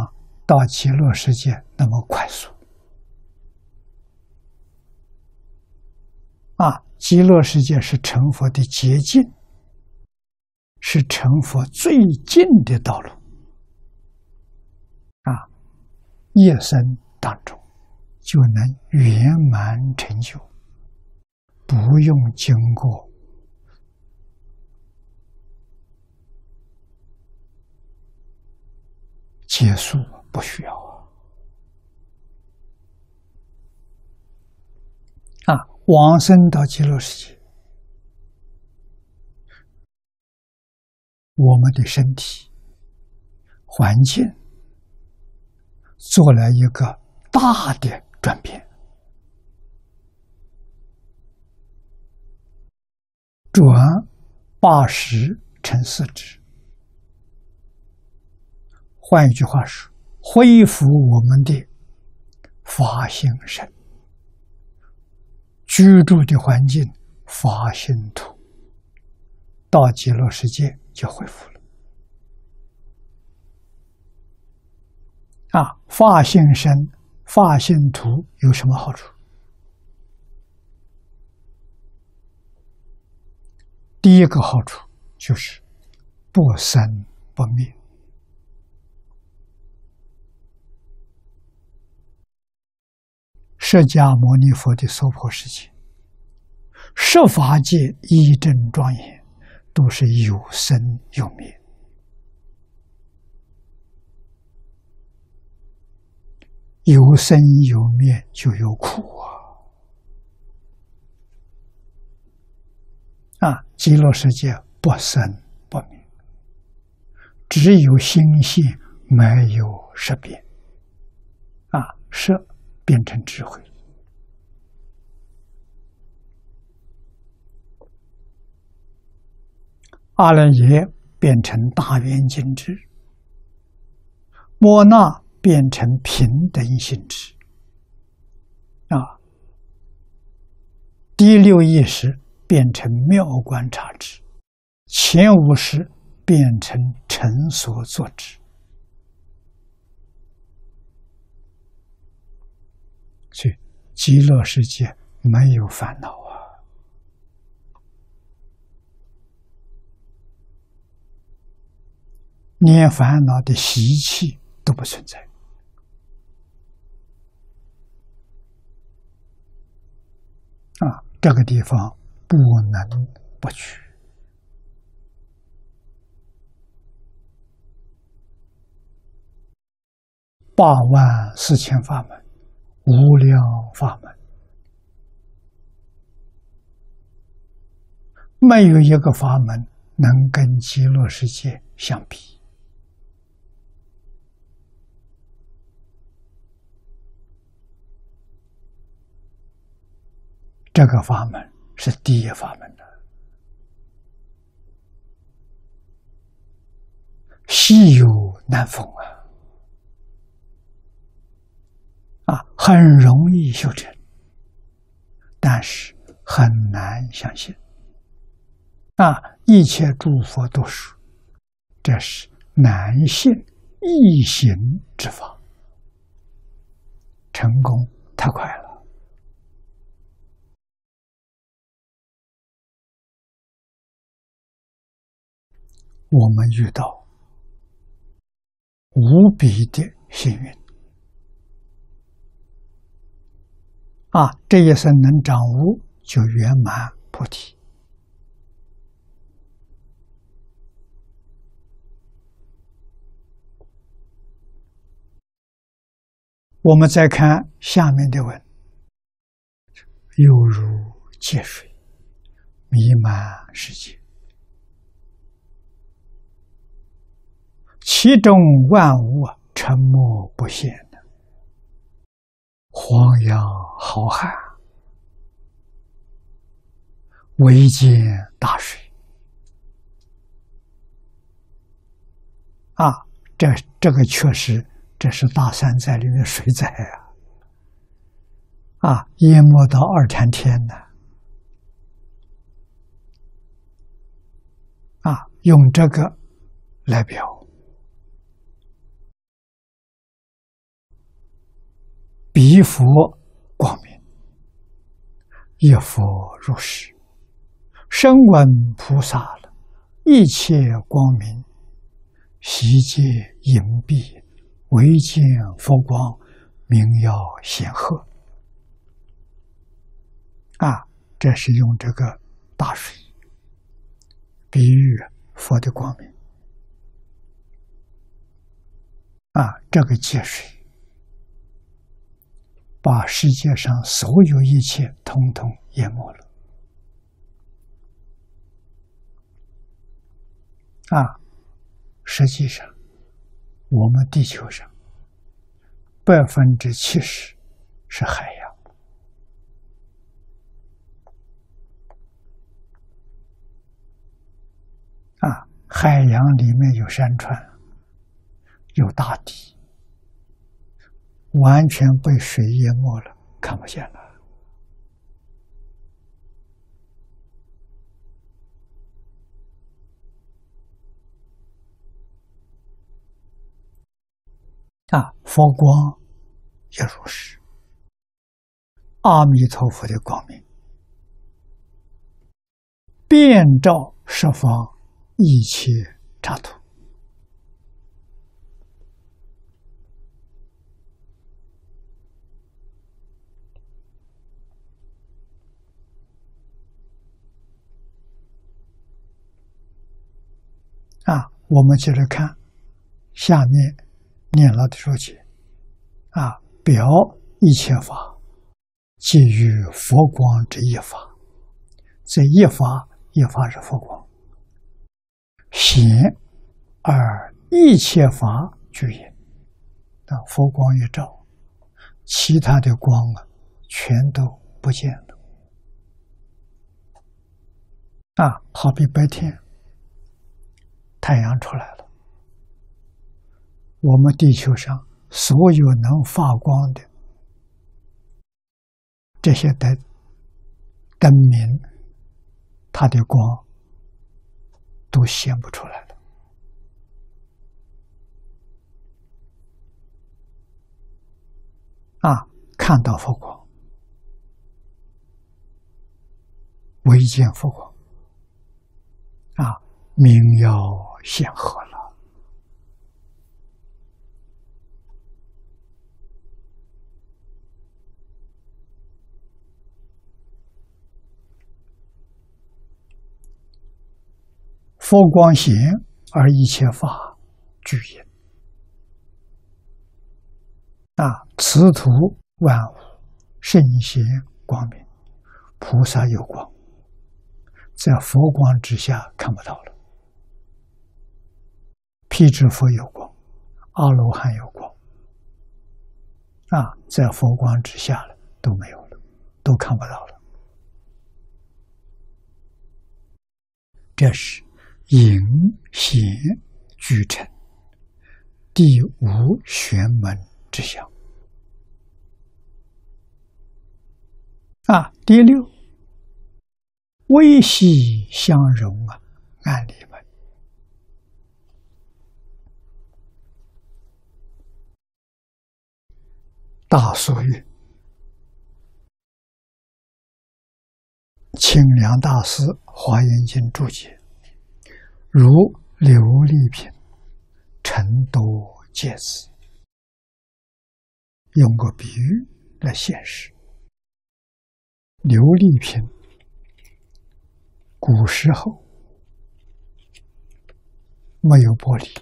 到极乐世界那么快速啊。极乐世界是成佛的捷径，是成佛最近的道路。啊，一生当中就能圆满成就，不用经过结束，不需要啊。啊。往生到极乐世界，我们的身体环境做了一个大的转变，转八十乘四十。换一句话说，恢复我们的发心身。居住的环境，发心土，到极乐世界就恢复了。啊，发心身、发心土有什么好处？第一个好处就是不生不灭。释迦牟尼佛的娑婆世界，十法界一真庄严，都是有生有灭，有生有灭就有苦啊！啊，极乐世界不生不灭，只有心性，没有识别。啊，是。变成智慧，阿赖耶变成大圆镜智，莫那变成平等性质，啊，第六意识变成妙观察智，前五识变成成所作智。去极乐世界没有烦恼啊，连烦恼的习气都不存在啊！这个地方不能不去。八万四千法门。无量法门，没有一个法门能跟极乐世界相比。这个法门是第一法门的，稀有难逢啊！很容易修成，但是很难相信。啊，一切诸佛都说，这是难信易行之法，成功太快了。我们遇到无比的幸运。啊，这一生能掌握，就圆满菩提。我们再看下面的文，犹如积水，弥漫世界，其中万物沉默不现。荒洋浩瀚，唯见大水啊！这这个确实，这是大山寨里面水灾啊！啊，淹没到二天天的啊，用这个来表。彼佛光明，一佛如是，声闻菩萨了，一切光明，悉皆隐蔽，唯见佛光明耀显赫。啊，这是用这个大水比喻佛的光明。啊，这个界水。把世界上所有一切通通淹没了啊！实际上，我们地球上百分之七十是海洋啊，海洋里面有山川，有大地。完全被水淹没了，看不见了。啊，佛光也如是，阿弥陀佛的光明，遍照十方一切刹土。啊我们接着看下面念了的说起啊，表一切法，即于佛光之一法。这一法一法是佛光，显而一切法具也。啊，佛光一照，其他的光啊，全都不见了。啊，好比白天太阳出来了，我们地球上所有能发光的这些灯灯明。它的光都显不出来了啊！看到佛光，唯见佛光啊，明耀显赫了。佛光显而一切法具也。啊，此土万物圣贤光明，菩萨有光，在佛光之下看不到了。辟支佛有光，阿罗汉有光，啊，在佛光之下了都没有了，都看不到了。这是。隐显俱成，第五玄门之相啊！第六微细相融啊，暗里门大所语，清凉大师《华严经》注解。如琉璃瓶，成多芥子，用个比喻来显示。琉璃瓶，古时候没有玻璃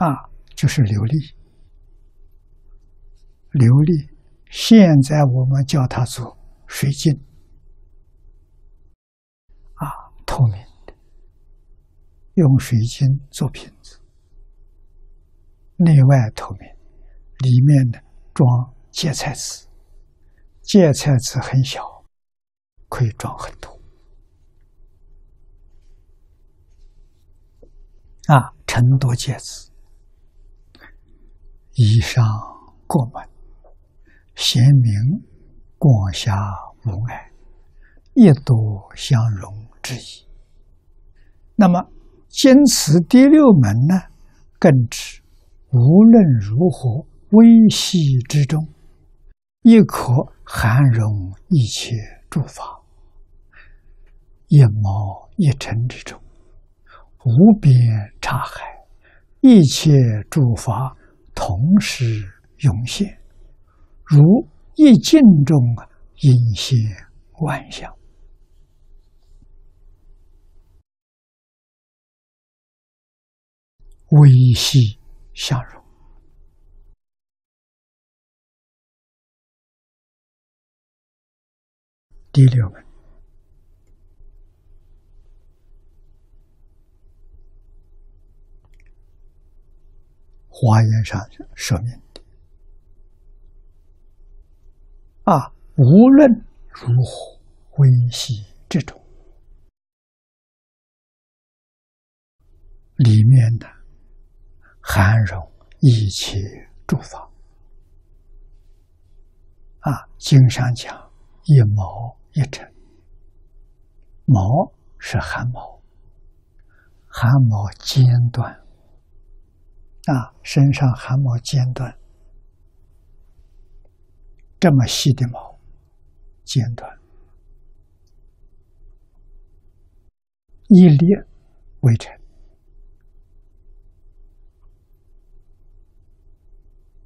啊，就是琉璃。琉璃，现在我们叫它做水晶，啊，透明的，用水晶做瓶子，内外透明，里面呢装芥菜籽，芥菜籽很小，可以装很多，啊，成多芥子，以上过门。贤明广狭无碍，一多相容之意。那么，今此第六门呢，更指无论如何微细之中，亦可含容一切诸法，一毛一尘之中，无边刹海，一切诸法同时涌现。如一镜中啊隐现万象，微细相融。第六个，华严上说明。啊，无论如何微细之中，里面的含容一切诸法。啊，经上讲一毛一尘，毛是汗毛，汗毛尖端，啊，身上汗毛尖端。这么细的毛，尖端，一裂为尘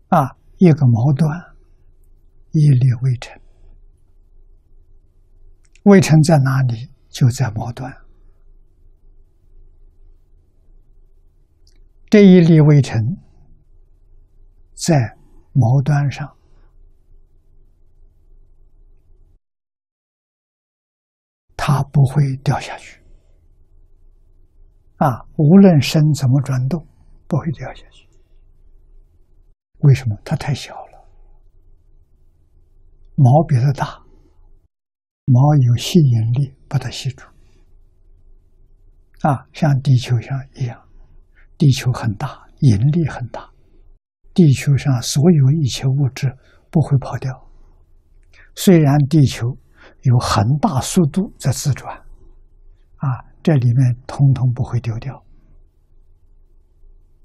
啊，一个毛端一粒微尘。微尘在哪里？就在毛端。这一粒微尘在毛端上，它不会掉下去。啊，无论身怎么转动，不会掉下去。为什么？它太小了，毛比它大，毛有吸引力把它吸住。啊，像地球上一样。地球很大，引力很大，地球上所有一切物质不会跑掉。虽然地球有很大速度在自转，啊，这里面通通不会丢掉。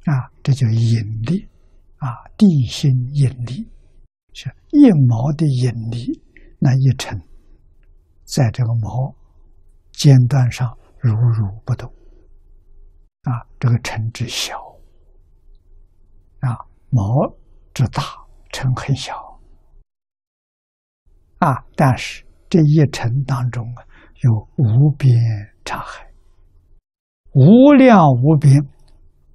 啊，这叫引力，啊，地心引力是一毛的引力，那一尘在这个毛尖端上如如不动。啊，这个尘之小，啊，毛之大，尘很小，啊，但是这一尘当中啊，有无边长海，无量无边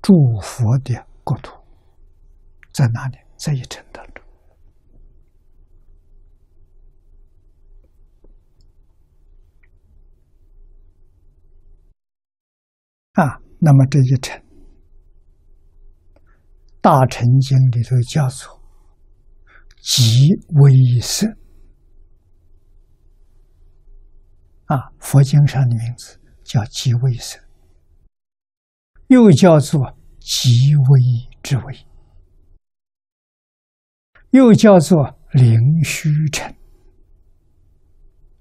诸佛的国土，在哪里？在一尘当中，啊。那么这一层，《大乘经》里头叫做“极微色”，啊，佛经上的名字叫“极微色”，又叫做“极微之微”，又叫做“灵虚尘”，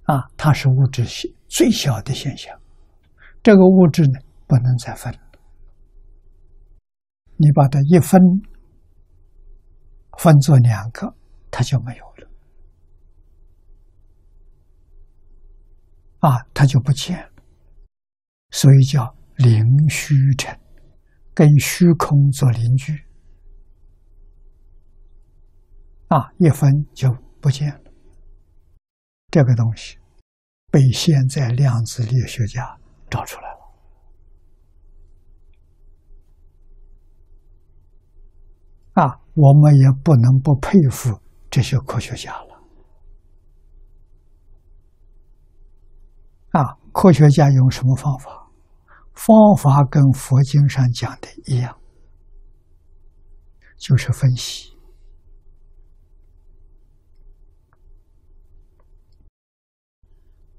啊，它是物质最最小的现象。这个物质呢？不能再分，你把它一分，分作两个，它就没有了，啊，它就不见了，所以叫灵虚尘，跟虚空做邻居，啊，一分就不见了。这个东西被现在量子力学家找出来了。啊，我们也不能不佩服这些科学家了。啊，科学家用什么方法？方法跟佛经上讲的一样，就是分析。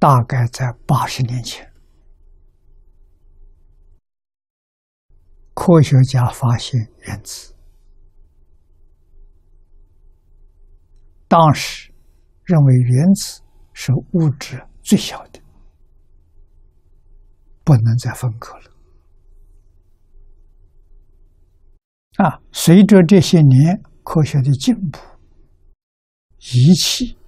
大概在八十年前，科学家发现原子。当时认为原子是物质最小的，不能再分割了。啊，随着这些年科学的进步，仪器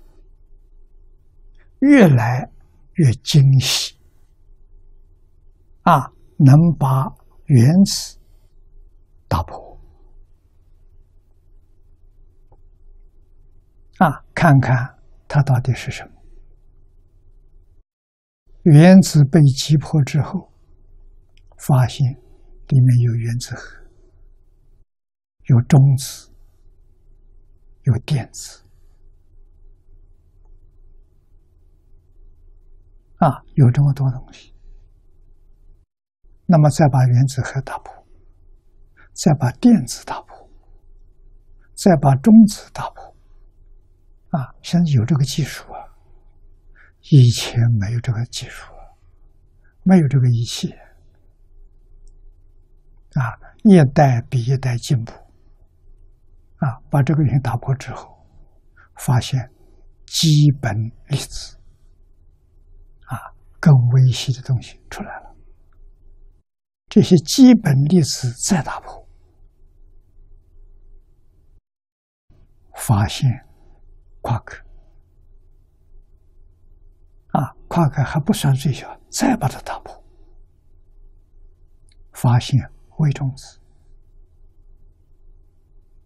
越来越精细，啊，能把原子打破。啊，看看它到底是什么？原子被击破之后，发现里面有原子核，有中子，有电子，啊，有这么多东西。那么再把原子核打破，再把电子打破，再把中子打破。啊，现在有这个技术啊，以前没有这个技术，没有这个仪器，啊，一代比一代进步，啊，把这个东西打破之后，发现基本粒子，啊，更微细的东西出来了，这些基本粒子再打破，发现。夸克啊，夸克还不算最小，再把它打破，发现微中子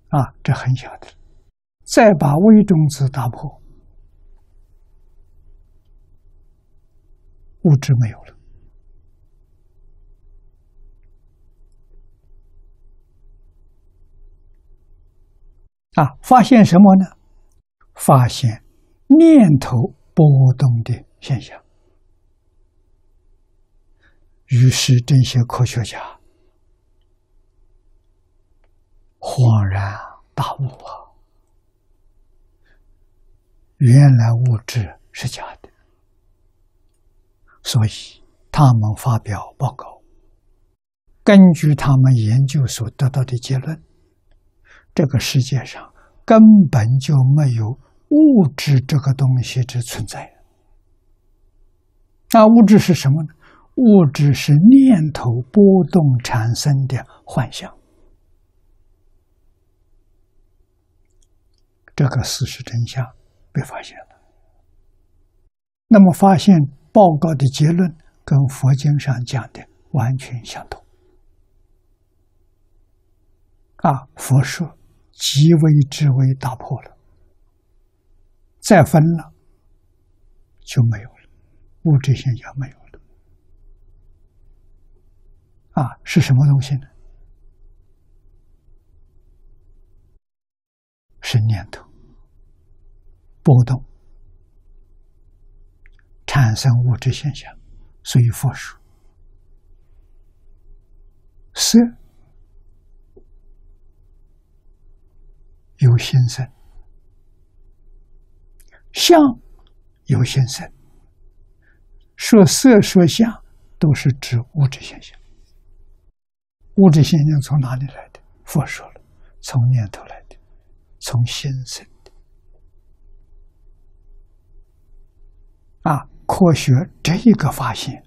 啊，这很小的，再把微中子打破，物质没有了。啊，发现什么呢？发现念头波动的现象。于是这些科学家恍然大悟啊！原来物质是假的，所以他们发表报告，根据他们研究所得到的结论。这个世界上根本就没有物质这个东西之存在。那物质是什么呢？物质是念头波动产生的幻象。这个事实真相被发现了。那么，发现报告的结论跟佛经上讲的完全相同。啊，佛说。极微之微打破了，再分了就没有了，物质现象没有了。啊，是什么东西呢？是念头波动产生物质现象，所以佛说色。有心生，相有心生。说色说相，都是指物质现象。物质现象从哪里来的？佛说了，从念头来的，从心生的。啊，科学这一个发现，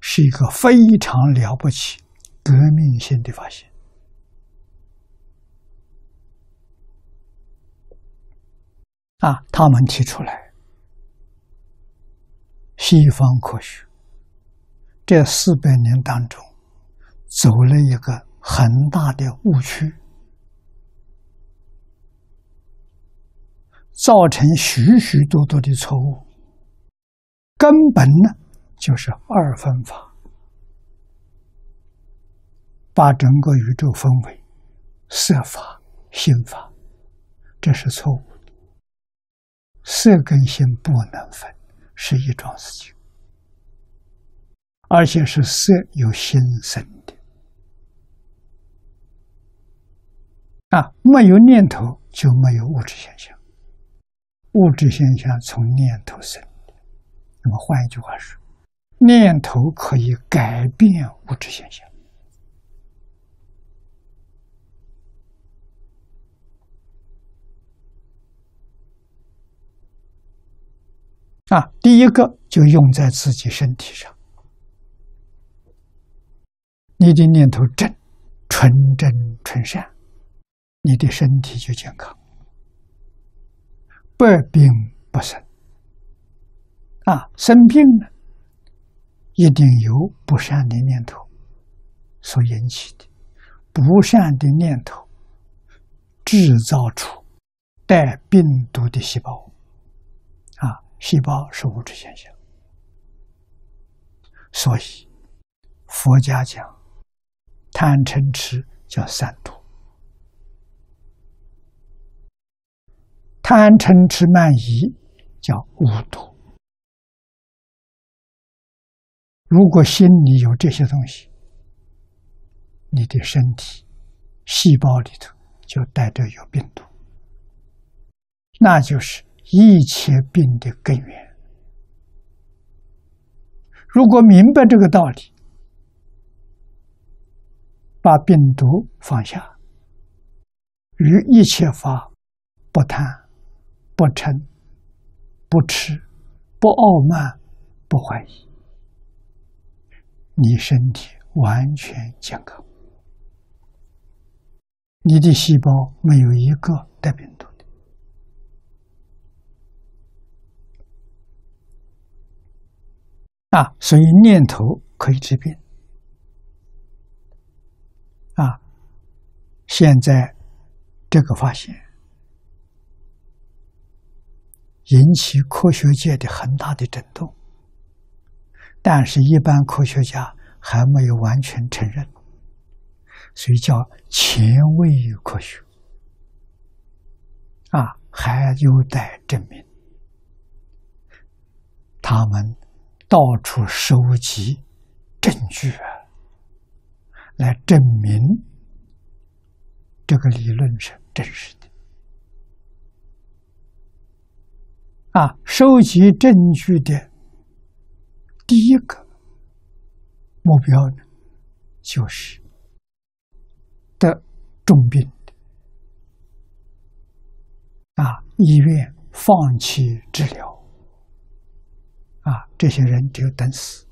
是一个非常了不起、革命性的发现。啊，他们提出来，西方科学这四百年当中走了一个很大的误区，造成许许多多的错误。根本呢，就是二分法，把整个宇宙分为色法、心法，这是错误。色跟心不能分，是一桩事情，而且是色有心生的啊，没有念头就没有物质现象，物质现象从念头生的。那么换一句话说，念头可以改变物质现象。啊，第一个就用在自己身体上，你的念头正、纯真、纯善，你的身体就健康，百病不生。啊，生病呢，一定有不善的念头所引起的，不善的念头制造出带病毒的细胞。细胞是物质现象，所以佛家讲贪嗔痴叫三毒，贪嗔痴慢疑叫五毒。如果心里有这些东西，你的身体细胞里头就带着有病毒，那就是。一切病的根源，如果明白这个道理，把病毒放下，与一切法不贪、不嗔、不痴、不傲慢、不怀疑，你身体完全健康，你的细胞没有一个带病毒。啊，所以念头可以治病。啊，现在这个发现引起科学界的很大的震动，但是，一般科学家还没有完全承认，所以叫前卫科学，啊，还有待证明。他们到处收集证据啊，来证明这个理论是真实的。啊，收集证据的第一个目标呢，就是得重病啊，医院放弃治疗啊，这些人只有等死。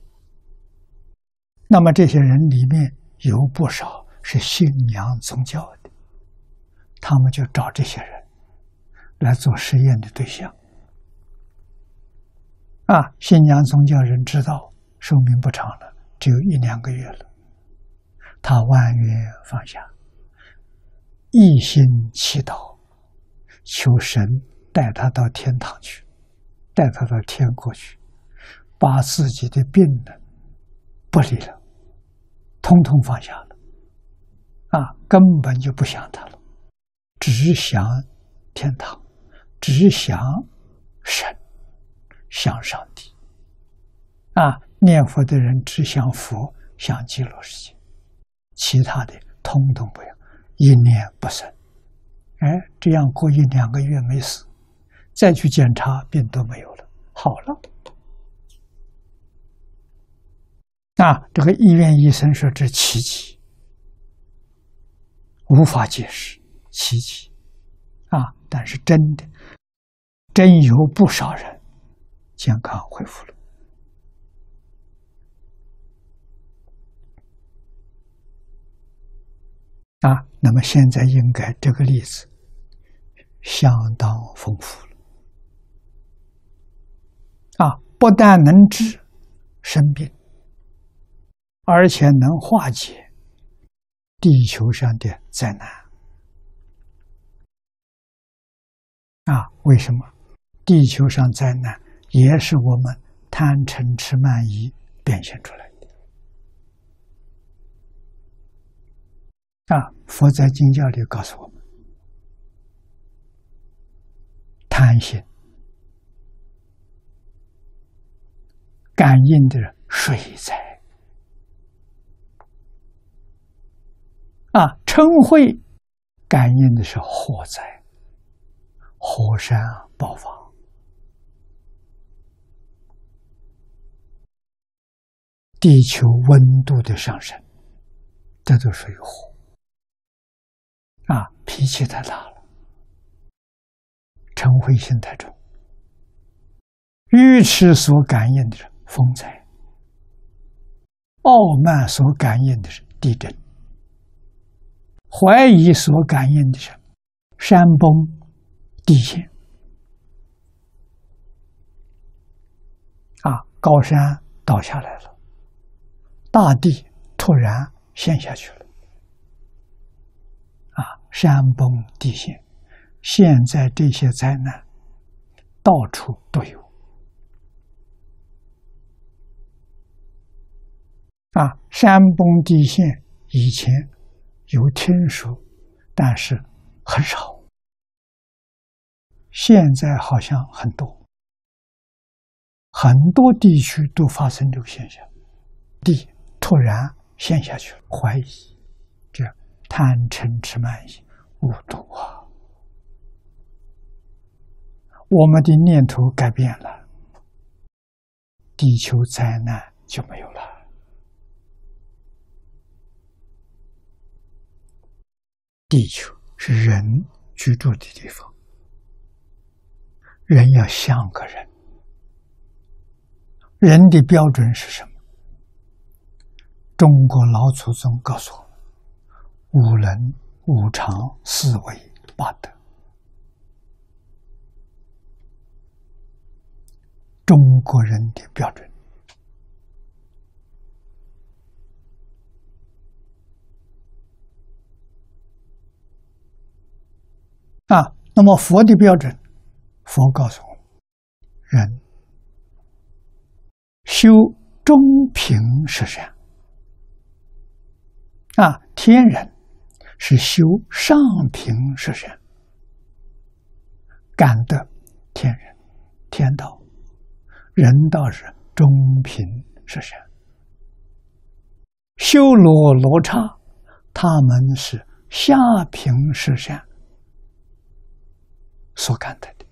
那么这些人里面有不少是信仰宗教的，他们就找这些人来做实验的对象。啊，信仰宗教人知道寿命不长了，只有一两个月了。他万愿放下，一心祈祷，求神带他到天堂去，带他到天国去，把自己的病呢不理了，通通放下了。啊，根本就不想他了，只想天堂，只想神。想上帝，啊，念佛的人只想佛，想极乐世界，其他的通通不要，一念不生。哎，这样过一两个月没死，再去检查，病都没有了，好了。啊，这个医院医生说这奇迹，无法解释，奇迹，啊，但是真的，真有不少人。健康恢复了啊！那么现在应该这个例子相当丰富了啊！不但能治生病，而且能化解地球上的灾难啊！为什么地球上灾难？也是我们贪嗔痴慢疑变现出来的啊！佛在经教里告诉我们：贪心、感应的水灾啊，嗔恚感应的是火灾，火山爆发。地球温度的上升，这都属于火啊！脾气太大了，嗔恚心太重，愚痴所感应的是风灾，傲慢所感应的是地震，怀疑所感应的是山崩地陷啊！高山倒下来了。大地突然陷下去了，啊，山崩地陷，现在这些灾难到处都有，啊，山崩地陷以前有听说，但是很少，现在好像很多，很多地区都发生这个现象，地。突然陷下去了，怀疑，这贪嗔痴慢疑，无度啊！我们的念头改变了，地球灾难就没有了。地球是人居住的地方，人要像个人，人的标准是什么？中国老祖宗告诉我们：五伦、五常、四维、八德。中国人的标准啊，那么佛的标准，佛告诉我们：人修中平实善啊，天人是修上平实善，感得天人天道，人道是中平实善，修罗罗刹，他们是下平实善所感得的。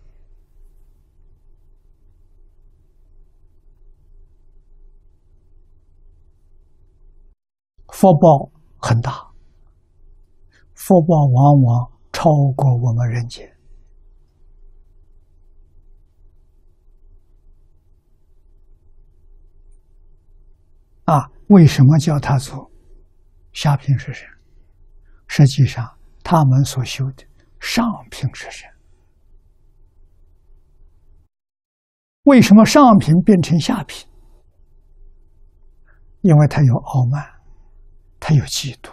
福报很大，福报往往超过我们人间。啊，为什么叫他做下品是神？实际上，他们所修的上品是神。为什么上品变成下品？因为他有傲慢。他有嫉妒，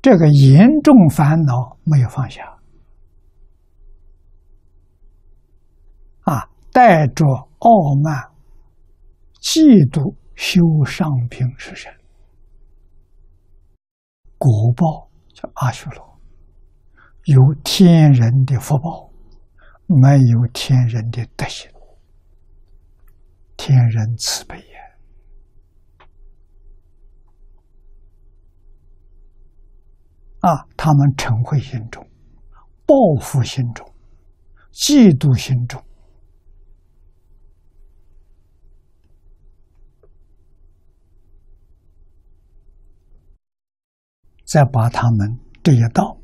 这个严重烦恼没有放下，啊，带着傲慢、嫉妒修上品是神，果报叫阿修罗，有天人的福报，没有天人的德行，天人慈悲也。啊，他们嗔恚心中，报复心中，嫉妒心中，再把他们这一道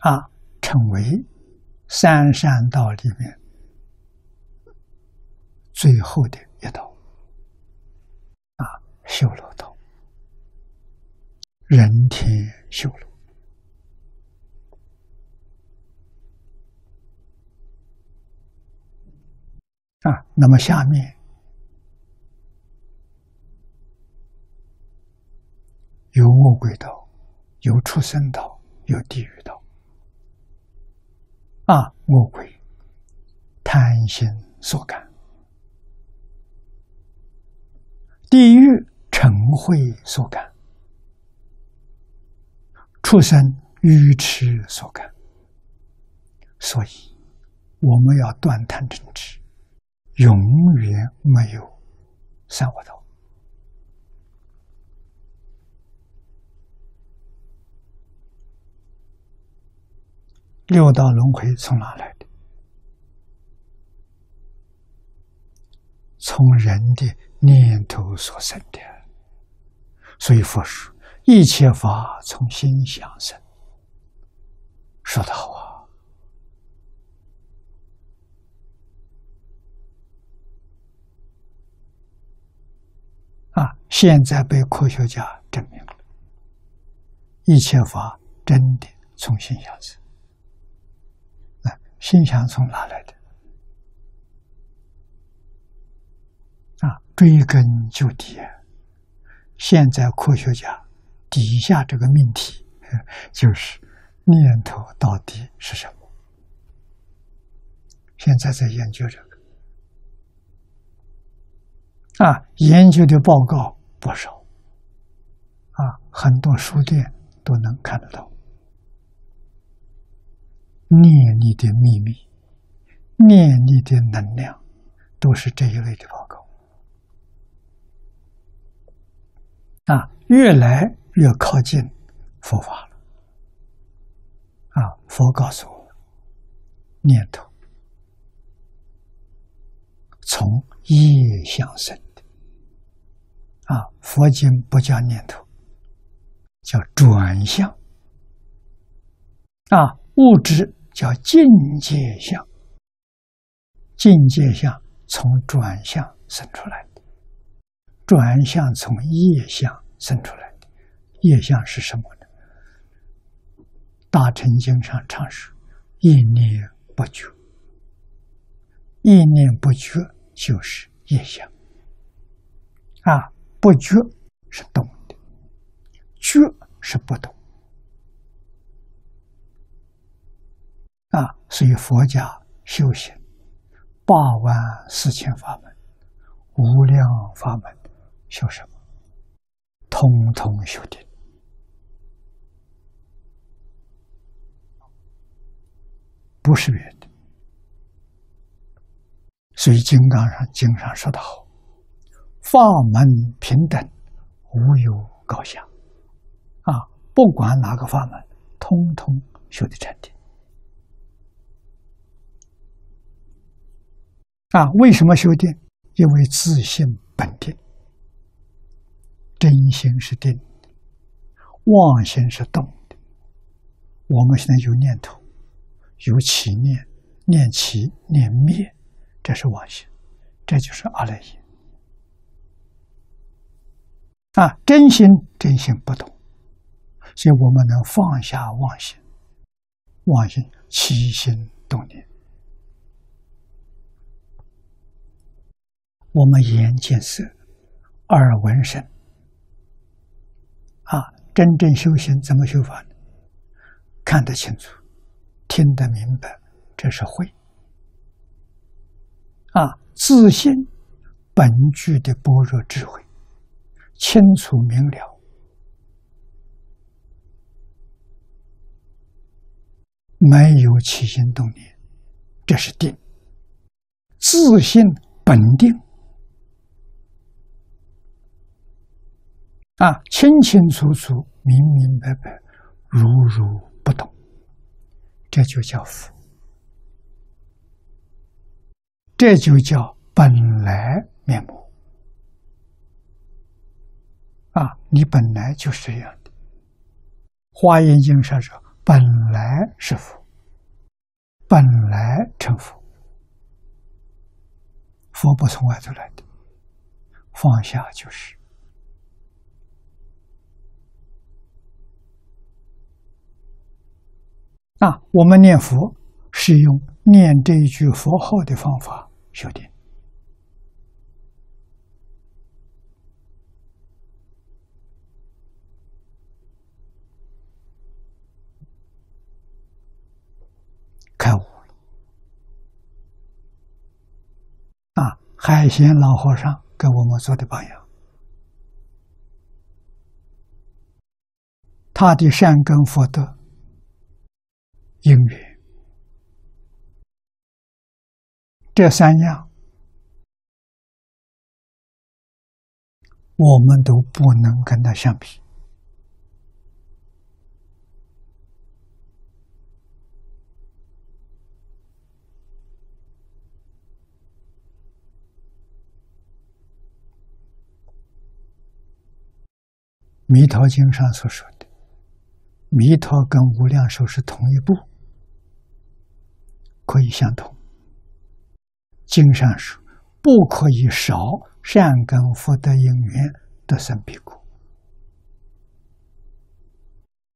啊称为三善道里面最后的一道啊修罗道。人天修罗啊，那么下面有魔鬼道，有畜生道，有地狱道。啊，恶鬼贪心所感，地狱嗔恚所感。畜生愚痴所感，所以我们要断贪嗔痴，永远没有三恶道。六道轮回从哪来的？从人的念头所生的。所以佛说。一切法从心想生，说的好啊！啊，现在被科学家证明了，一切法真的从心想生。心想从哪来的？啊，追根究底，现在科学家。底下这个命题 就是念头到底是什么？现在在研究这个啊，研究的报告不少啊，很多书店都能看得到。念力的秘密，念力的能量，都是这一类的报告啊，越来。越靠近佛法了，啊！佛告诉我，念头从业相生的，啊！佛经不叫念头，叫转向，啊！物质叫境界相，境界相从转向生出来的，转向从业相生出来的。业相是什么呢？大乘经上常说：“意念不觉，意念不觉就是业相。”啊，不觉是动的，觉是不动。啊，所以佛家修行八万四千法门，无量法门，修什么？通通修定。不是别的，所以《金刚上经上说的好：“法门平等，无有高下。”啊，不管哪个法门，通通修的禅定。啊，为什么修定？因为自信本定，真心是定的，妄心是动的。我们现在有念头。有起念，念起念灭，这是妄心，这就是阿赖耶。啊，真心真心不动，所以我们能放下妄心，妄心起心动念，我们眼见色，耳闻声，啊，真正修行怎么修法呢？看得清楚。听得明白，这是慧啊！自信本具的般若智慧，清楚明了，没有起心动念，这是定。自信本定啊，清清楚楚、明明白白、如如不动。这就叫佛，这就叫本来面目啊！你本来就是这样的。华严经上说：“本来是佛，本来成佛。佛不从外头来的，放下就是。”啊，我们念佛是用念这一句佛号的方法修定。开悟了。啊，海贤老和尚给我们做的榜样，他的善根福德。因缘，这三样，我们都不能跟他相比。弥陀经上所说的，弥陀跟无量寿是同一步。可以相同。经上说，不可以少善根福德因缘得生彼国。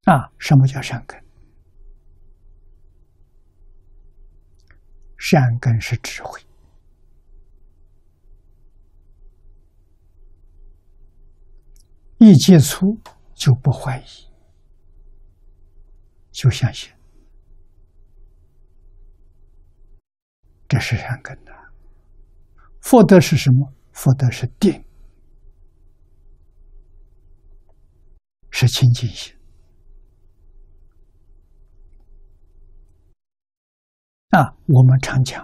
啊，什么叫善根？善根是智慧，一接触就不怀疑，就相信。这是善根的，福德是什么？福德是定，是清净心。啊，我们常讲，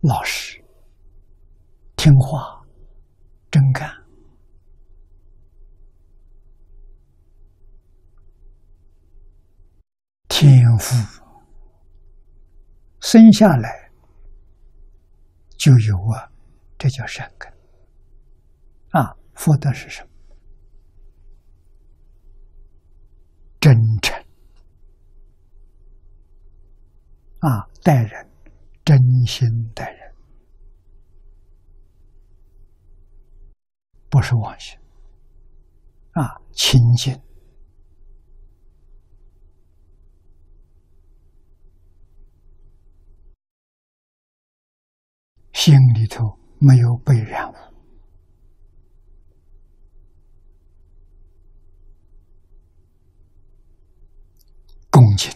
老实、听话、真干、天赋。生下来就有啊，这叫善根啊。福德是什么？真诚啊，待人真心待人，不是妄心啊，清净。心里头没有被染污，恭敬。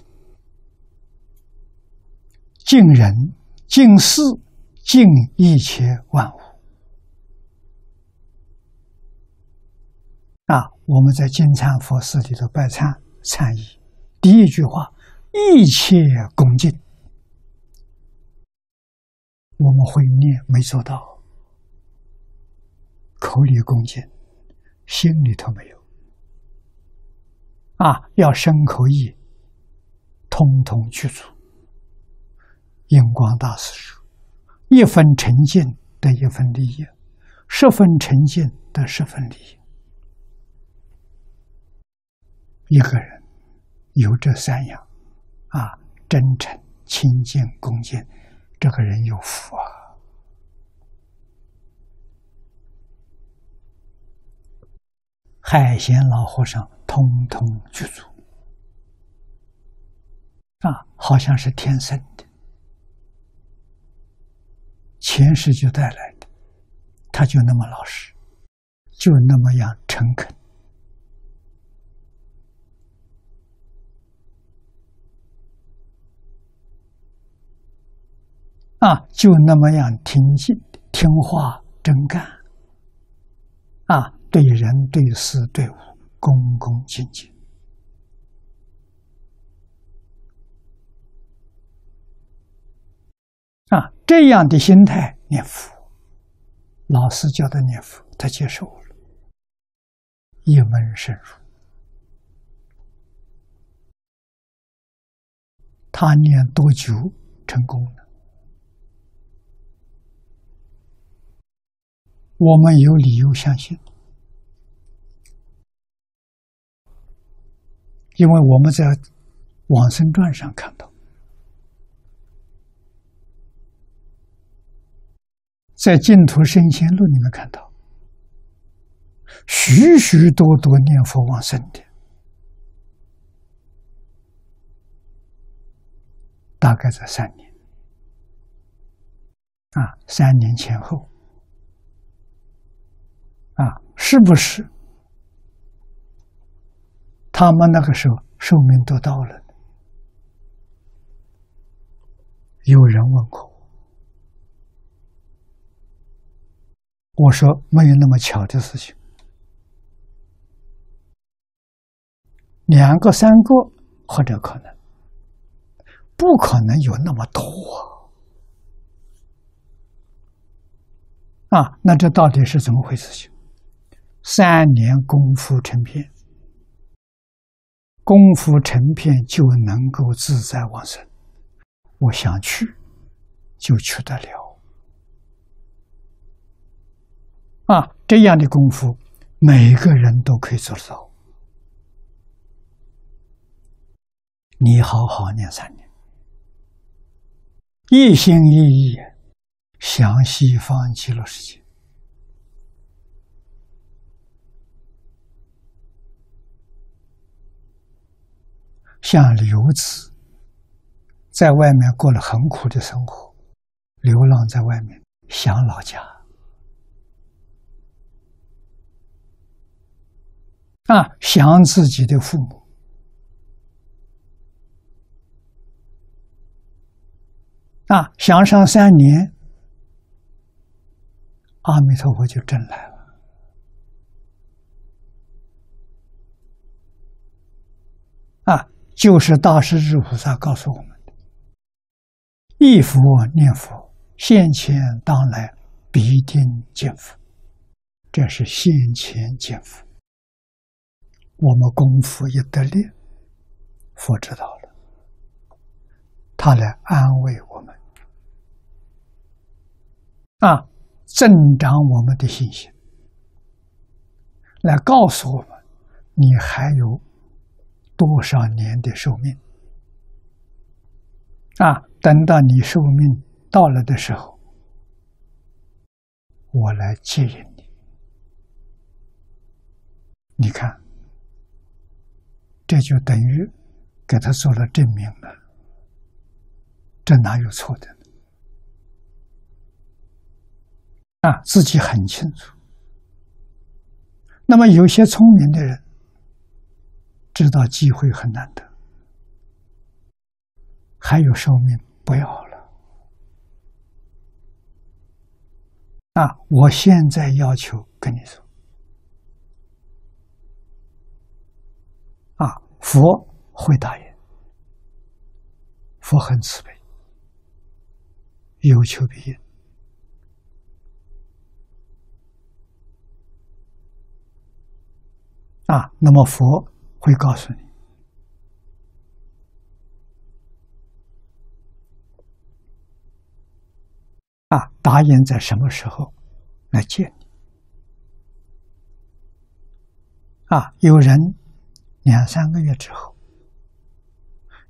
敬人、敬事、敬一切万物。啊，我们在金忏佛寺里头拜忏忏仪，第一句话，一切恭敬，我们会念没做到，口里恭敬，心里头没有。啊，要身口意通通去除。印光大师说：“一分诚信得一分利益，十分诚信得十分利益。”一个人有这三样，啊，真诚、清净、恭敬，这个人有福啊！海贤老和尚通通具足，啊，好像是天生的，前世就带来的，他就那么老实，就那么样诚恳。啊，就那么样听信、听话、真干。啊，对人、对事、对物，恭恭敬敬。啊，这样的心态念佛，老师教的念佛，他接受了，一门深入。他念多久成功了？我们有理由相信，因为我们在《往生传》上看到，在《净土圣贤录》里面看到，许许多多念佛往生的，大概在三年，啊，三年前后。是不是？他们那个时候寿命都到了。有人问过我，我说没有那么巧的事情，两个、三个或者可能，不可能有那么多啊！那这到底是怎么回事？情？三年功夫成片，功夫成片就能够自在往生。我想去，就去得了。啊，这样的功夫，每个人都可以做到。你好好念三年，一心一意向西方极乐世界。像刘子，在外面过了很苦的生活，流浪在外面，想老家，啊，想自己的父母，啊，想上三年，阿弥陀佛就真来了。啊就是大势至菩萨告诉我们的：“一佛念佛，现前当来必定见佛。”这是现前见佛。我们功夫一得力，佛知道了，他来安慰我们，啊，增长我们的信心，来告诉我们，你还有。多少年的寿命啊！等到你寿命到了的时候，我来接引你。你看，这就等于给他做了证明了。这哪有错的？啊，自己很清楚。那么有些聪明的人。知道机会很难得。还有寿命不要了。啊，我现在要求跟你说。啊，佛会答应。佛很慈悲。有求必应。啊，那么佛。会告诉你。啊，答应在什么时候来见你？啊，有人两三个月之后，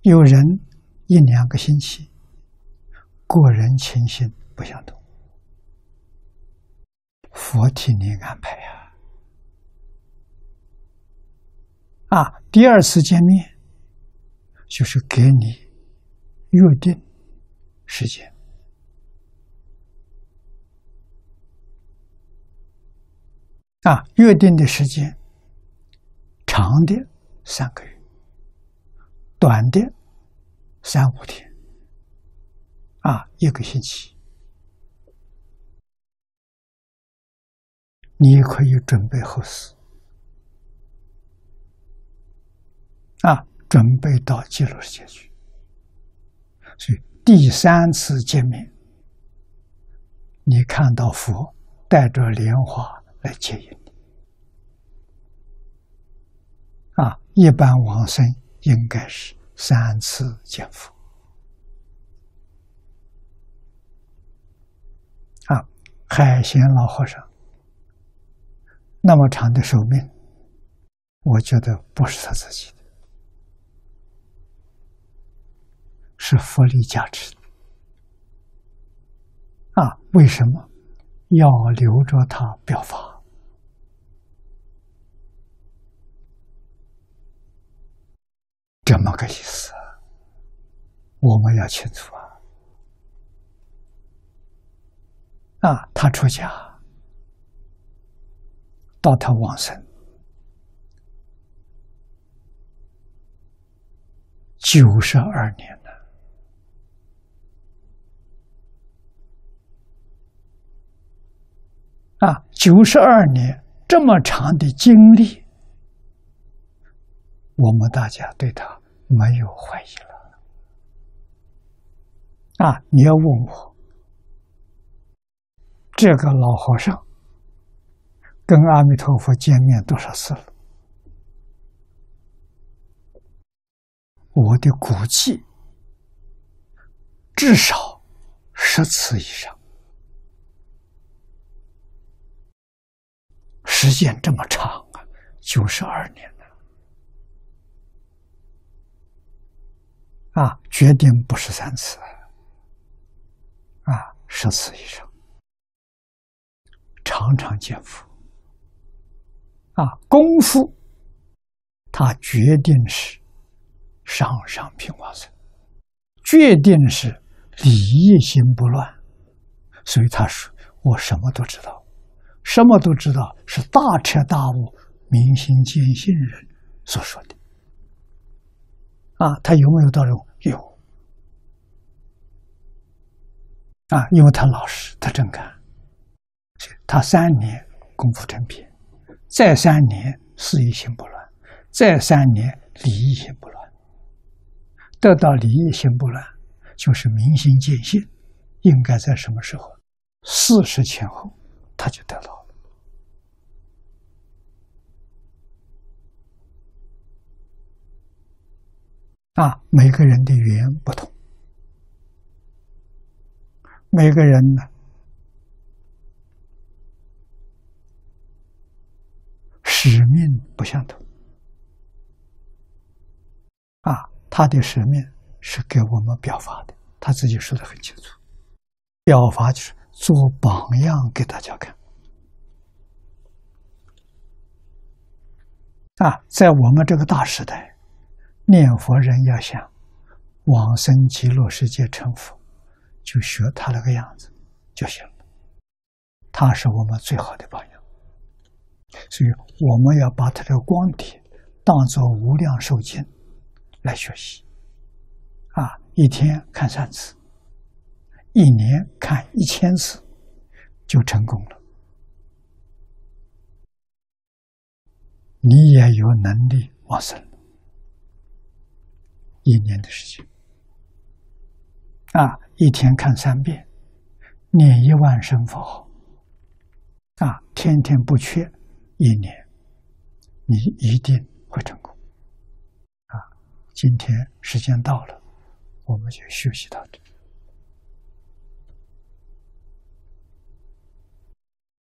有人一两个星期，个人情形不相同，佛替你安排呀。啊，啊第二次见面就是给你约定时间。啊，约定的时间，长的三个月，短的三五天，啊，一个星期，你也可以准备后事，啊，准备到极乐世界去。所以第三次见面，你看到佛带着莲花。来接引你啊！一般往生应该是三次见佛啊。海贤老和尚那么长的寿命，我觉得不是他自己的，是佛力加持的啊。为什么要留着他表法？这么个意思，我们要清楚啊！啊，他出家到他往生九十二年了啊，九十二年这么长的经历，我们大家对他。没有怀疑了啊！你要问我，这个老和尚跟阿弥陀佛见面多少次了？我的估计至少十次以上，时间这么长啊，九十二年了。啊，决定不是三次，啊，十次以上，常常见佛，啊，功夫，他决定是上上品往生，决定是礼业心不乱，所以他说我什么都知道，什么都知道是大彻大悟、明心见性人所说的。啊，他有没有道理？有。啊，因为他老实，他真干。他三年功夫成片，再三年事业心不乱，再三年礼义心不乱。得到礼义心不乱，就是明心见性，应该在什么时候？四十前后，他就得到了。啊，每个人的语言不同，每个人呢使命不相同。啊，他的使命是给我们表法的，他自己说的很清楚，表法就是做榜样给大家看。啊，在我们这个大时代。念佛人要想往生极乐世界成佛，就学他那个样子就行了。他是我们最好的榜样，所以我们要把他的光体当做无量寿经来学习。啊，一天看三次，一年看一千次，就成功了。你也有能力往生。一年的时间，啊，一天看三遍，念一万声佛号，啊，天天不缺，一年，你一定会成功。啊，今天时间到了，我们就学习到这。